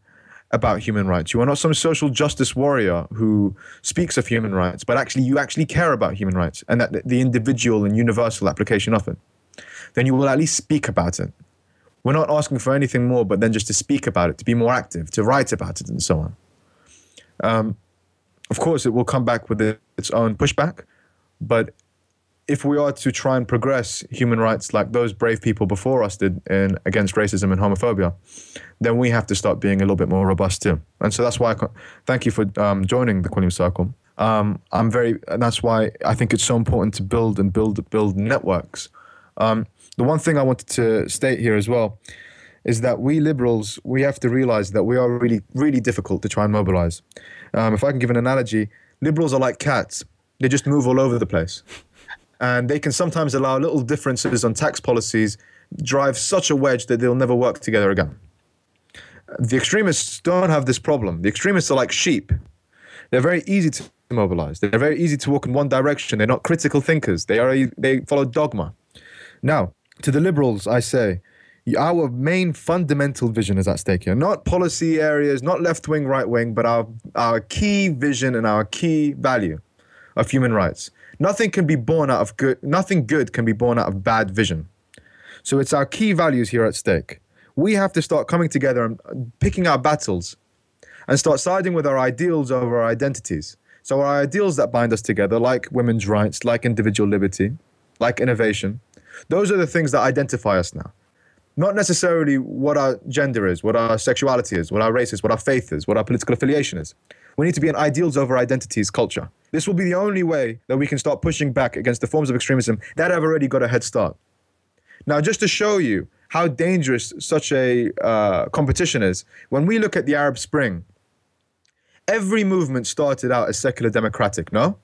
about human rights. You are not some social justice warrior who speaks of human rights, but actually you actually care about human rights and that the individual and universal application of it. Then you will at least speak about it we're not asking for anything more, but then just to speak about it, to be more active, to write about it, and so on. Um, of course, it will come back with its own pushback, But if we are to try and progress human rights like those brave people before us did in against racism and homophobia, then we have to start being a little bit more robust too. And so that's why I thank you for um, joining the Quilliam Circle. Um, I'm very, that's why I think it's so important to build and build build networks. Um, the one thing I wanted to state here as well is that we liberals we have to realize that we are really really difficult to try and mobilize. Um, if I can give an analogy, liberals are like cats; they just move all over the place, and they can sometimes allow little differences on tax policies drive such a wedge that they'll never work together again. The extremists don't have this problem. The extremists are like sheep. They're very easy to mobilize. They're very easy to walk in one direction. They're not critical thinkers. They are they follow dogma. Now, to the liberals, I say, our main fundamental vision is at stake here. Not policy areas, not left wing, right wing, but our, our key vision and our key value of human rights. Nothing can be born out of good, nothing good can be born out of bad vision. So it's our key values here at stake. We have to start coming together and picking our battles and start siding with our ideals over our identities. So our ideals that bind us together, like women's rights, like individual liberty, like innovation, those are the things that identify us now. Not necessarily what our gender is, what our sexuality is, what our race is, what our faith is, what our political affiliation is. We need to be an ideals over identities culture. This will be the only way that we can start pushing back against the forms of extremism that have already got a head start. Now, just to show you how dangerous such a uh, competition is, when we look at the Arab Spring, every movement started out as secular democratic, no?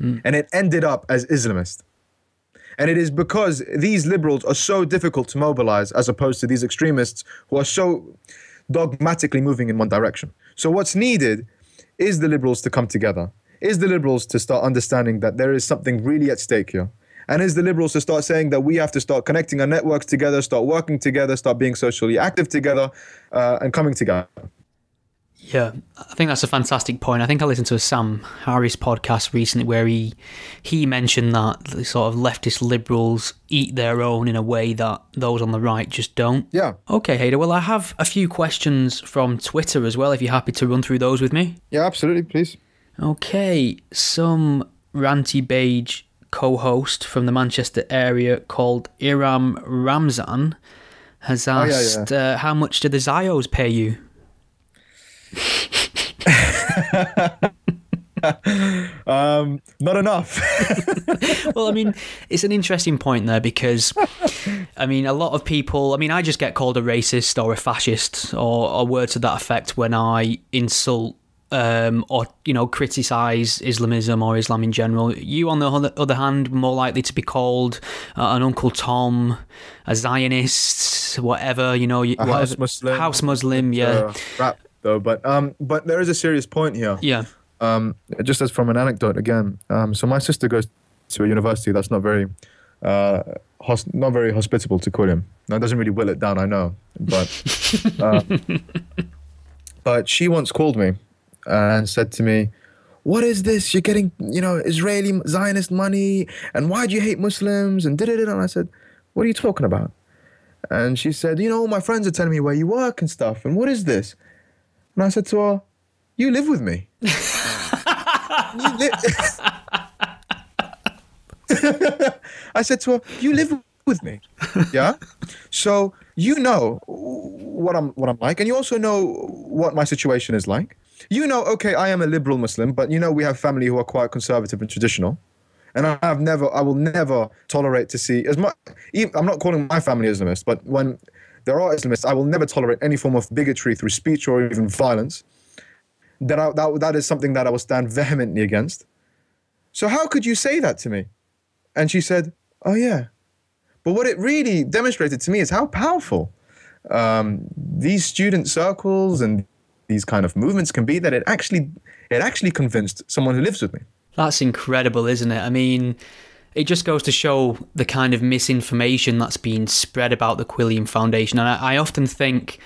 Mm. And it ended up as Islamist. And it is because these liberals are so difficult to mobilize as opposed to these extremists who are so dogmatically moving in one direction. So, what's needed is the liberals to come together, is the liberals to start understanding that there is something really at stake here. And is the liberals to start saying that we have to start connecting our networks together, start working together, start being socially active together, uh, and coming together. Yeah, I think that's a fantastic point. I think I listened to a Sam Harris podcast recently where he he mentioned that the sort of leftist liberals eat their own in a way that those on the right just don't. Yeah. Okay, Haydar. Well, I have a few questions from Twitter as well. If you're happy to run through those with me. Yeah, absolutely. Please. Okay, some ranty beige co-host from the Manchester area called Iram Ramzan has asked, oh, yeah, yeah. Uh, "How much do the Zios pay you?" um, not enough. well, I mean, it's an interesting point there because, I mean, a lot of people. I mean, I just get called a racist or a fascist or, or words to that effect when I insult um, or you know criticize Islamism or Islam in general. You, on the other hand, more likely to be called uh, an Uncle Tom, a Zionist, whatever you know, a whatever, house Muslim, house Muslim, yeah. Uh, rap though. But um, but there is a serious point here. Yeah. Um, just as from an anecdote again. Um, so my sister goes to a university that's not very, uh, not very hospitable to Quilliam. That doesn't really will it down, I know, but, uh, but she once called me and said to me, "What is this? You're getting, you know, Israeli Zionist money, and why do you hate Muslims?" And did it, and I said, "What are you talking about?" And she said, "You know, my friends are telling me where you work and stuff, and what is this?" And I said to her, You live with me. li- I said to her, You live with me. Yeah? So you know what I'm what I'm like, and you also know what my situation is like. You know, okay, I am a liberal Muslim, but you know we have family who are quite conservative and traditional. And I have never, I will never tolerate to see as much. I'm not calling my family Islamist, but when there are Islamists. I will never tolerate any form of bigotry through speech or even violence. That, I, that, that is something that I will stand vehemently against. So, how could you say that to me? And she said, Oh, yeah. But what it really demonstrated to me is how powerful um, these student circles and these kind of movements can be that it actually it actually convinced someone who lives with me. That's incredible, isn't it? I mean, it just goes to show the kind of misinformation that's been spread about the Quilliam Foundation. And I, I often think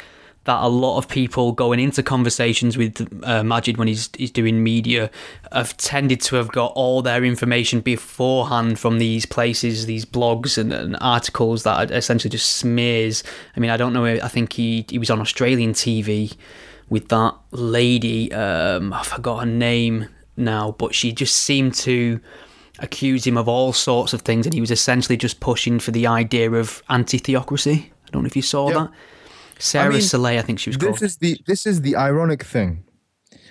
that a lot of people going into conversations with uh, Majid when he's, he's doing media have tended to have got all their information beforehand from these places, these blogs and, and articles that essentially just smears. I mean, I don't know, I think he, he was on Australian TV with that lady, um, I forgot her name now, but she just seemed to accused him of all sorts of things, and he was essentially just pushing for the idea of anti-theocracy. I don't know if you saw Yeah. that. Sarah I mean, Soleil, I think she was This called. is the this is the ironic thing.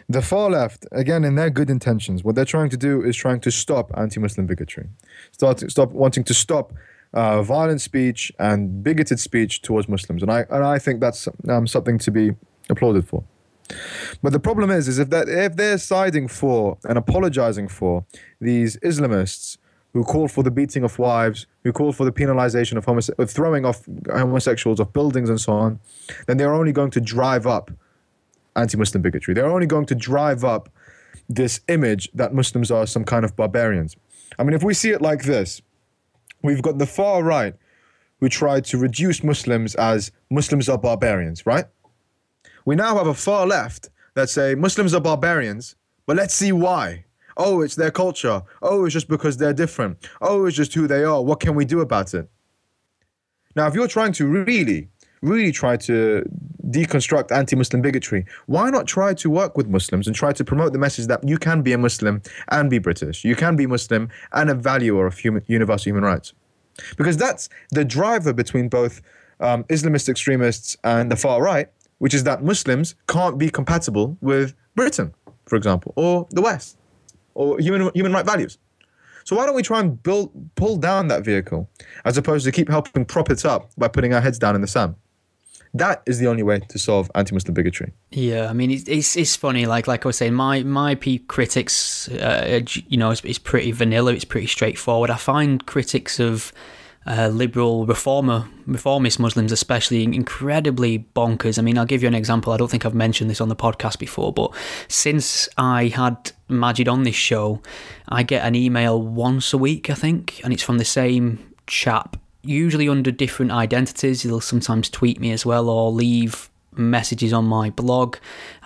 The far left, again, in their good intentions, what they're trying to do is trying to stop anti-Muslim bigotry, start stop wanting to stop uh, violent speech and bigoted speech towards Muslims, and I and I think that's um, something to be applauded for. But the problem is, is if that if they're siding for and apologizing for these Islamists who call for the beating of wives, who call for the penalization of homose- of throwing off homosexuals of buildings and so on, then they're only going to drive up anti-Muslim bigotry. They're only going to drive up this image that Muslims are some kind of barbarians. I mean, if we see it like this, we've got the far right who tried to reduce Muslims as Muslims are barbarians, right? We now have a far left that say Muslims are barbarians, but let's see why. Oh, it's their culture. Oh, it's just because they're different. Oh, it's just who they are. What can we do about it? Now, if you're trying to really, really try to deconstruct anti Muslim bigotry, why not try to work with Muslims and try to promote the message that you can be a Muslim and be British? You can be Muslim and a valuer of human, universal human rights. Because that's the driver between both um, Islamist extremists and the far right, which is that Muslims can't be compatible with Britain, for example, or the West, or human, human right values. So why don't we try and build, pull down that vehicle, as opposed to keep helping prop it up by putting our heads down in the sand? That is the only way to solve anti-Muslim bigotry. Yeah, I mean, it's it's, it's funny. Like like I was saying, my my pe- critics, uh, you know, it's, it's pretty vanilla. It's pretty straightforward. I find critics of liberal reformer reformist Muslims, especially, incredibly bonkers. I mean, I'll give you an example. I don't think I've mentioned this on the podcast before, but since I had Majid on this show, I get an email once a week, I think, and it's from the same chap usually under different identities. He'll sometimes tweet me as well or leave messages on my blog.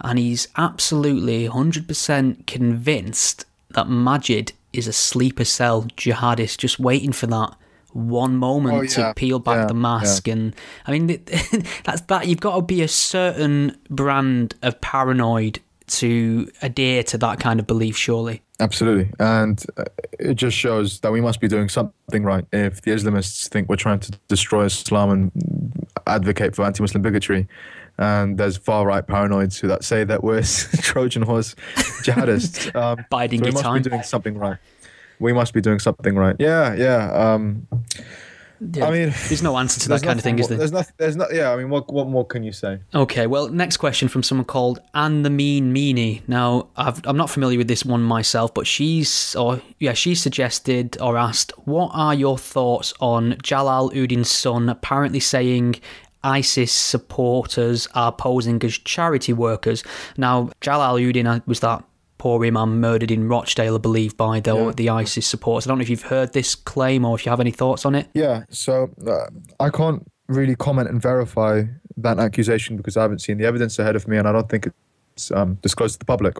And he's absolutely 100% convinced that Majid is a sleeper cell jihadist just waiting for that one moment Oh, yeah. to peel back Yeah, the mask and i mean that's that you've got to be a certain brand of paranoid to adhere to that kind of belief surely Absolutely. And uh, it just shows that we must be doing something right if the Islamists think we're trying to destroy Islam and advocate for anti Muslim bigotry. And there's far right paranoids who that say that we're Trojan horse jihadists. Um, Biding so we must time. be doing something right. We must be doing something right. Yeah, yeah. Um, Yeah, I mean, there's no answer to that kind of thing nothing is there There's nothing. There's not. Yeah. I mean, what what more can you say? Okay, well, next question from someone called Anne the Mean Meanie. Now, I've, I'm not familiar with this one myself, but she's, or yeah, she suggested or asked, what are your thoughts on Jalal Uddin's son apparently saying ISIS supporters are posing as charity workers? Now, Jalal Uddin uh, was that poor imam murdered in Rochdale, I believe, by the, Yeah. the ISIS supporters. I don't know if you've heard this claim or if you have any thoughts on it. Yeah, so uh, I can't really comment and verify that accusation because I haven't seen the evidence ahead of me, and I don't think it's um, disclosed to the public.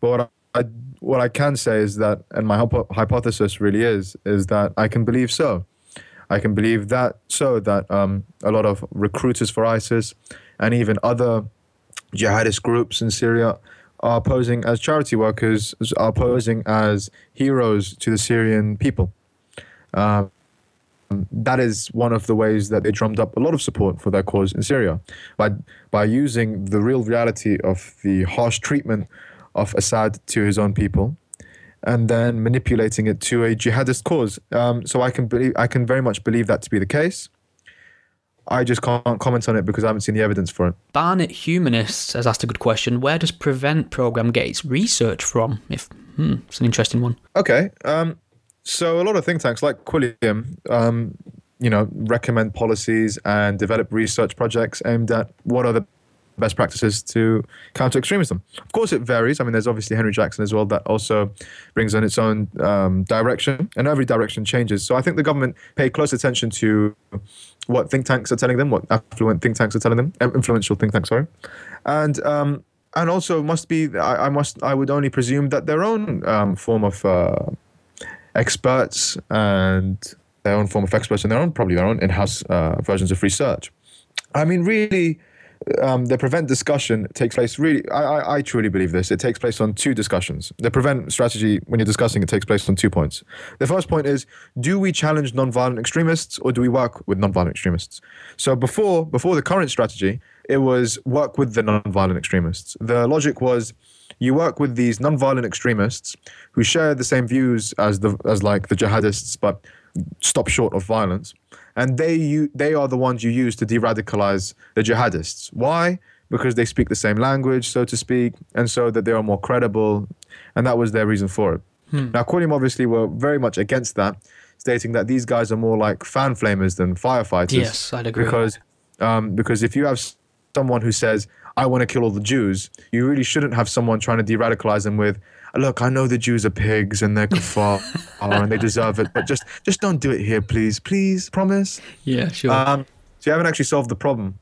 But what I, what I can say is that, and my hypo- hypothesis really is, is that I can believe so. I can believe that so that um, a lot of recruiters for ISIS and even other jihadist groups in Syria are posing as charity workers, are posing as heroes to the Syrian people. Um, that is one of the ways that they drummed up a lot of support for their cause in Syria by by using the real reality of the harsh treatment of Assad to his own people, and then manipulating it to a jihadist cause. Um, so I can believe I can very much believe that to be the case. I just can't comment on it because I haven't seen the evidence for it. Barnet Humanists has asked a good question. Where does Prevent program get its research from? If hmm, it's an interesting one. Okay. Um, so a lot of think tanks like Quilliam, um, you know, recommend policies and develop research projects aimed at what are the best practices to counter extremism. Of course, it varies. I mean, there's obviously Henry Jackson as well that also brings on its own um, direction, and every direction changes. So I think the government pay close attention to what think tanks are telling them, what affluent think tanks are telling them, um, influential think tanks, sorry, and um, and also must be. I, I must. I would only presume that their own um, form of uh, experts and their own form of experts and their own probably their own in-house uh, versions of research. I mean, really, um, the prevent discussion takes place really I, I, I truly believe this. It takes place on two discussions. The prevent strategy when you're discussing it takes place on two points. The first point is do we challenge non-violent extremists or do we work with non-violent extremists? So before before the current strategy it was work with the non-violent extremists. The logic was you work with these non-violent extremists who share the same views as the as like the jihadists but stop short of violence and they you they are the ones you use to de-radicalize the jihadists. Why? Because they speak the same language, so to speak, and so that they are more credible, and that was their reason for it. Hmm. Now, Quilliam obviously were very much against that, stating that these guys are more like fan flamers than firefighters. Yes, I'd agree. Because um, because if you have someone who says I want to kill all the Jews, you really shouldn't have someone trying to de-radicalize them with look, I know the Jews are pigs and they're kafar and they deserve it, but just just don't do it here, please, please, promise. Yeah, sure. Um, so you haven't actually solved the problem.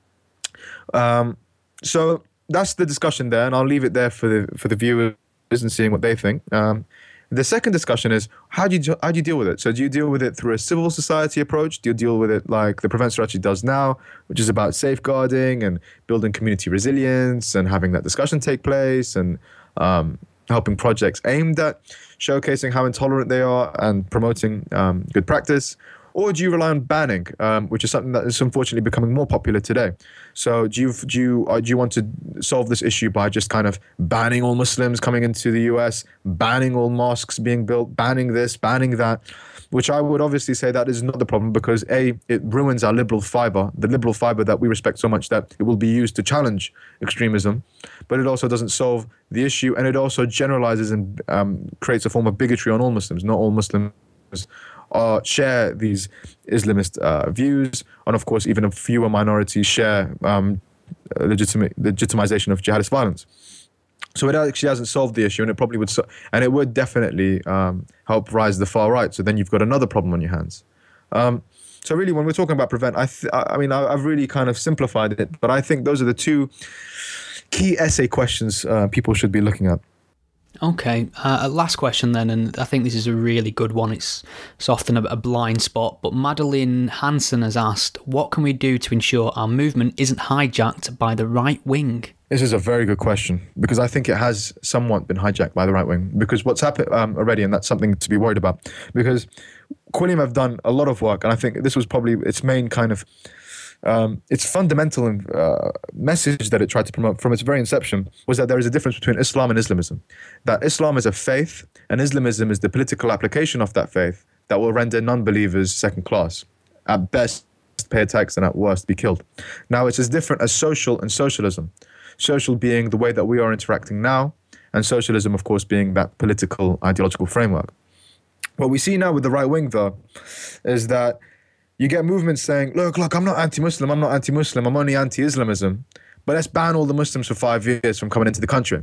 Um, so that's the discussion there, and I'll leave it there for the for the viewers and seeing what they think. Um, the second discussion is how do you how do you deal with it? So do you deal with it through a civil society approach? Do you deal with it like the Prevent strategy does now, which is about safeguarding and building community resilience and having that discussion take place and um, helping projects aimed at showcasing how intolerant they are and promoting um, good practice? Or do you rely on banning, um, which is something that is unfortunately becoming more popular today? So, do you do you uh, do you want to solve this issue by just kind of banning all Muslims coming into the U.S., banning all mosques being built, banning this, banning that? Which I would obviously say that is not the problem because A, it ruins our liberal fiber, the liberal fiber that we respect so much that it will be used to challenge extremism, but it also doesn't solve the issue and it also generalizes and um, creates a form of bigotry on all Muslims. Not all Muslims uh, share these Islamist uh, views, and of course, even a fewer minorities share um, legitimate legitimization of jihadist violence. So it actually hasn't solved the issue, and it probably would, so- and it would definitely um, help rise the far right. So then you've got another problem on your hands. Um, so really, when we're talking about prevent, I, th- I mean, I, have really kind of simplified it, but I think those are the two key essay questions uh, people should be looking at. Okay, uh, last question then, and I think this is a really good one. It's, it's often a, a blind spot, but Madeline Hansen has asked, What can we do to ensure our movement isn't hijacked by the right wing? This is a very good question because I think it has somewhat been hijacked by the right wing. Because what's happened um, already, and that's something to be worried about, because Quilliam have done a lot of work, and I think this was probably its main kind of um, its fundamental uh, message that it tried to promote from its very inception was that there is a difference between Islam and Islamism. That Islam is a faith, and Islamism is the political application of that faith that will render non believers second class. At best, pay a tax, and at worst, be killed. Now, it's as different as social and socialism social being the way that we are interacting now, and socialism, of course, being that political ideological framework. What we see now with the right wing, though, is that you get movements saying, look, look, I'm not anti Muslim, I'm not anti Muslim, I'm only anti Islamism, but let's ban all the Muslims for five years from coming into the country.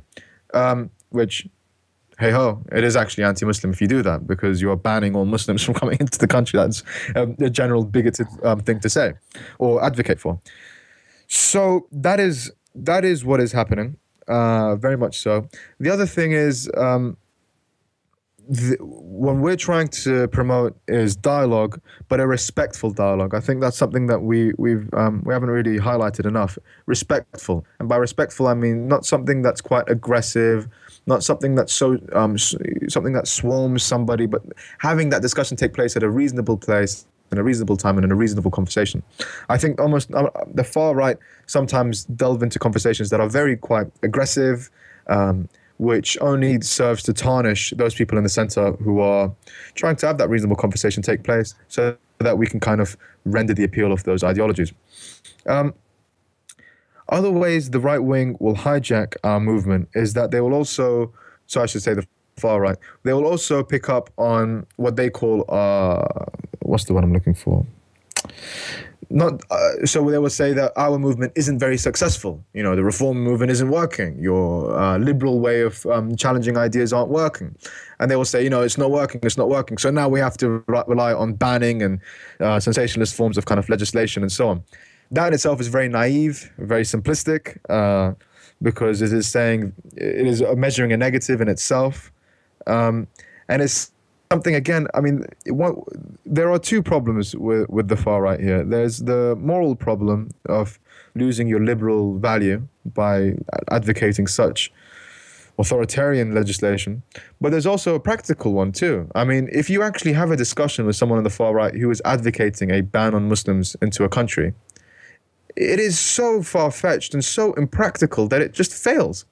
Um, which, hey ho, it is actually anti Muslim if you do that because you're banning all Muslims from coming into the country. That's um, a general bigoted um, thing to say or advocate for. So that is that is what is happening, uh, very much so. The other thing is, um, the, when we're trying to promote is dialogue, but a respectful dialogue. I think that's something that we we've um, we haven't really highlighted enough. Respectful, and by respectful, I mean not something that's quite aggressive, not something that's so um, something that swarms somebody, but having that discussion take place at a reasonable place in a reasonable time and in a reasonable conversation. I think almost uh, the far right sometimes delve into conversations that are very quite aggressive, um, which only serves to tarnish those people in the center who are trying to have that reasonable conversation take place so that we can kind of render the appeal of those ideologies. Um, other ways the right wing will hijack our movement is that they will also, so I should say the far right, they will also pick up on what they call uh, what's the one I'm looking for? Not uh, so they will say that our movement isn't very successful. You know, the reform movement isn't working. Your uh, liberal way of um, challenging ideas aren't working, and they will say, you know, it's not working. It's not working. So now we have to rely on banning and uh, sensationalist forms of kind of legislation and so on. That in itself is very naive, very simplistic, uh, because it is saying it is measuring a negative in itself, um, and it's something again. I mean, what, there are two problems with with the far right here. There's the moral problem of losing your liberal value by advocating such authoritarian legislation, but there's also a practical one too. I mean, if you actually have a discussion with someone on the far right who is advocating a ban on Muslims into a country, it is so far fetched and so impractical that it just fails.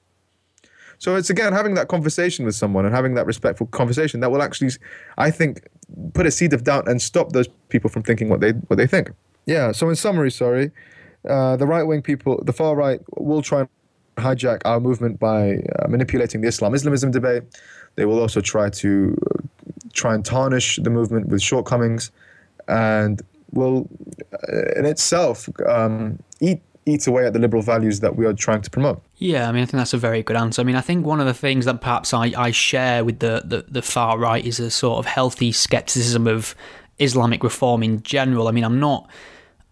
So it's again having that conversation with someone and having that respectful conversation that will actually, I think, put a seed of doubt and stop those people from thinking what they what they think. Yeah. So in summary, sorry, uh, the right wing people, the far right, will try and hijack our movement by uh, manipulating the Islam Islamism debate. They will also try to uh, try and tarnish the movement with shortcomings, and will, uh, in itself, um, eat eats away at the liberal values that we are trying to promote. Yeah, I mean, I think that's a very good answer. I mean, I think one of the things that perhaps I, I share with the, the, the far right is a sort of healthy skepticism of Islamic reform in general. I mean, I'm not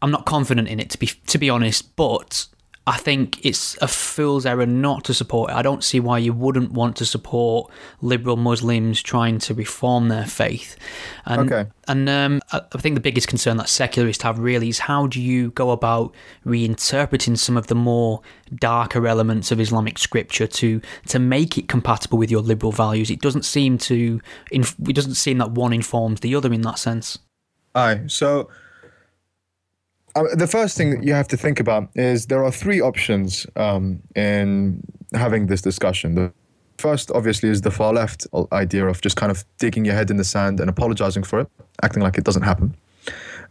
I'm not confident in it to be to be honest, but I think it's a fool's error not to support it. I don't see why you wouldn't want to support liberal Muslims trying to reform their faith. And, okay. And um, I think the biggest concern that secularists have really is how do you go about reinterpreting some of the more darker elements of Islamic scripture to to make it compatible with your liberal values? It doesn't seem to. It doesn't seem that one informs the other in that sense. Aye. So uh, the first thing you have to think about is there are three options um, in having this discussion. The first, obviously, is the far left idea of just kind of digging your head in the sand and apologizing for it, acting like it doesn't happen.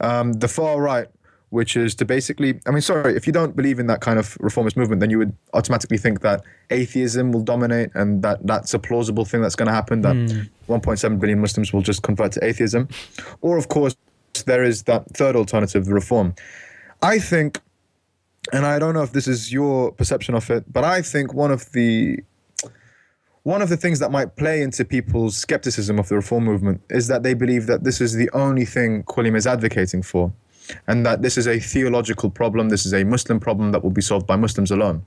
Um, the far right, which is to basically, I mean, sorry, if you don't believe in that kind of reformist movement, then you would automatically think that atheism will dominate and that that's a plausible thing that's going to happen, that mm. 1.7 billion Muslims will just convert to atheism. Or, of course, there is that third alternative, reform. I think, and I don't know if this is your perception of it, but I think one of the one of the things that might play into people's skepticism of the reform movement is that they believe that this is the only thing Quilliam is advocating for, and that this is a theological problem, this is a Muslim problem that will be solved by Muslims alone.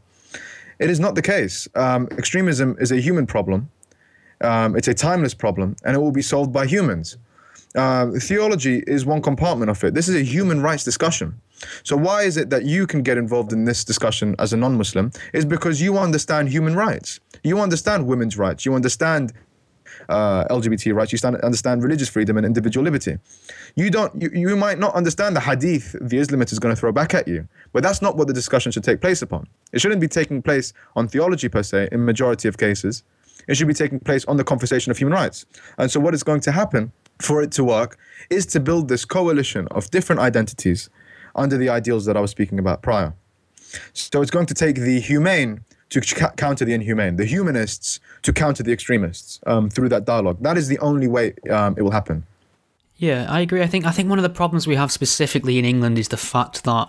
It is not the case. Um, extremism is a human problem. Um, it's a timeless problem, and it will be solved by humans. Uh, theology is one compartment of it. This is a human rights discussion. So why is it that you can get involved in this discussion as a non-Muslim? Is because you understand human rights. You understand women's rights. You understand uh, LGBT rights. You stand, understand religious freedom and individual liberty. You don't. You, you might not understand the hadith the Islamist is going to throw back at you, but that's not what the discussion should take place upon. It shouldn't be taking place on theology per se. In majority of cases, it should be taking place on the conversation of human rights. And so, what is going to happen for it to work is to build this coalition of different identities under the ideals that I was speaking about prior. So it's going to take the humane to counter the inhumane, the humanists to counter the extremists um, through that dialogue. That is the only way um, it will happen. Yeah, I agree. I think I think one of the problems we have specifically in England is the fact that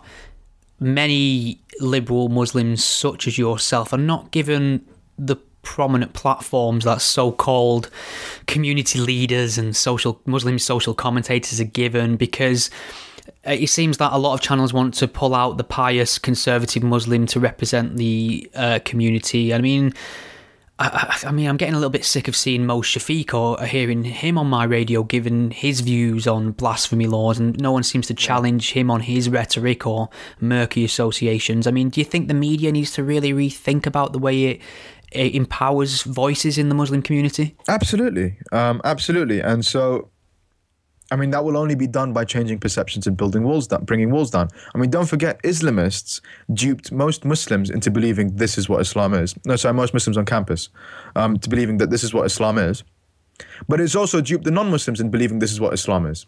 many liberal Muslims, such as yourself, are not given the prominent platforms that so-called community leaders and social Muslim social commentators are given because it seems that a lot of channels want to pull out the pious conservative Muslim to represent the uh, community. I mean, I, I, mean, I'm getting a little bit sick of seeing Mo Shafiq or hearing him on my radio giving his views on blasphemy laws, and no one seems to challenge him on his rhetoric or murky associations. I mean, do you think the media needs to really rethink about the way it it empowers voices in the Muslim community? Absolutely, um, absolutely. And so, I mean, that will only be done by changing perceptions and building walls down, bringing walls down. I mean, don't forget, Islamists duped most Muslims into believing this is what Islam is. No, sorry, most Muslims on campus, um, to believing that this is what Islam is. But it's also duped the non-Muslims in believing this is what Islam is.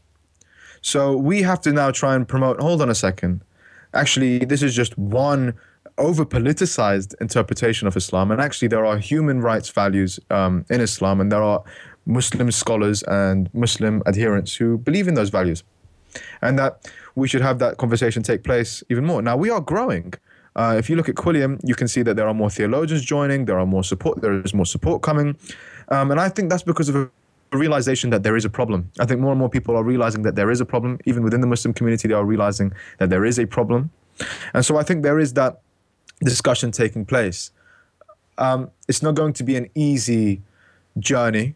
So we have to now try and promote. Hold on a second. Actually, this is just one over politicized interpretation of Islam. And actually, there are human rights values um, in Islam, and there are Muslim scholars and Muslim adherents who believe in those values. And that we should have that conversation take place even more. Now, we are growing. Uh, if you look at Quilliam, you can see that there are more theologians joining, there are more support, there is more support coming. Um, and I think that's because of a realization that there is a problem. I think more and more people are realizing that there is a problem. Even within the Muslim community, they are realizing that there is a problem. And so I think there is that discussion taking place. Um, it's not going to be an easy journey,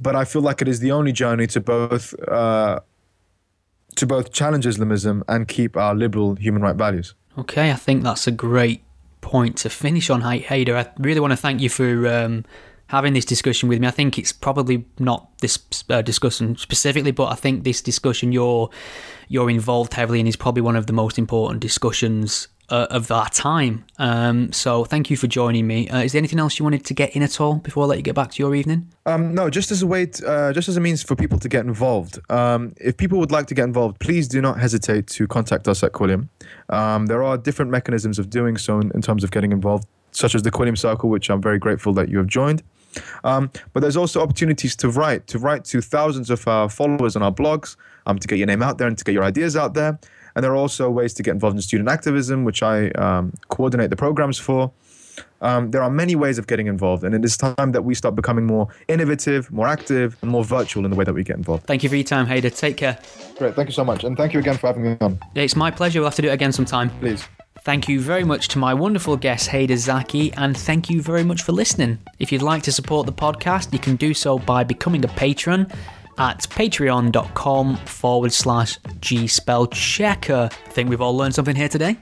but I feel like it is the only journey to both uh, to both challenge Islamism and keep our liberal human right values. Okay, I think that's a great point to finish on, Haydar. I really want to thank you for um, having this discussion with me. I think it's probably not this uh, discussion specifically, but I think this discussion you're you're involved heavily in is probably one of the most important discussions uh, of our time. Um, so thank you for joining me. Uh, is there anything else you wanted to get in at all before I let you get back to your evening? Um, no, just as a way, to, uh, just as a means for people to get involved. Um, if people would like to get involved, please do not hesitate to contact us at Quilliam. Um, there are different mechanisms of doing so in, in, terms of getting involved, such as the Quilliam Circle, which I'm very grateful that you have joined. Um, but there's also opportunities to write, to write to thousands of our followers on our blogs, um, to get your name out there and to get your ideas out there. And there are also ways to get involved in student activism, which I um, coordinate the programs for. Um, there are many ways of getting involved, and it is time that we start becoming more innovative, more active, and more virtual in the way that we get involved. Thank you for your time, Haydar. Take care. Great. Thank you so much. And thank you again for having me on. It's my pleasure. We'll have to do it again sometime. Please. Thank you very much to my wonderful guest, Haydar Zaki, and thank you very much for listening. If you'd like to support the podcast, you can do so by becoming a patron at patreon.com forward slash G spell checker. I think we've all learned something here today.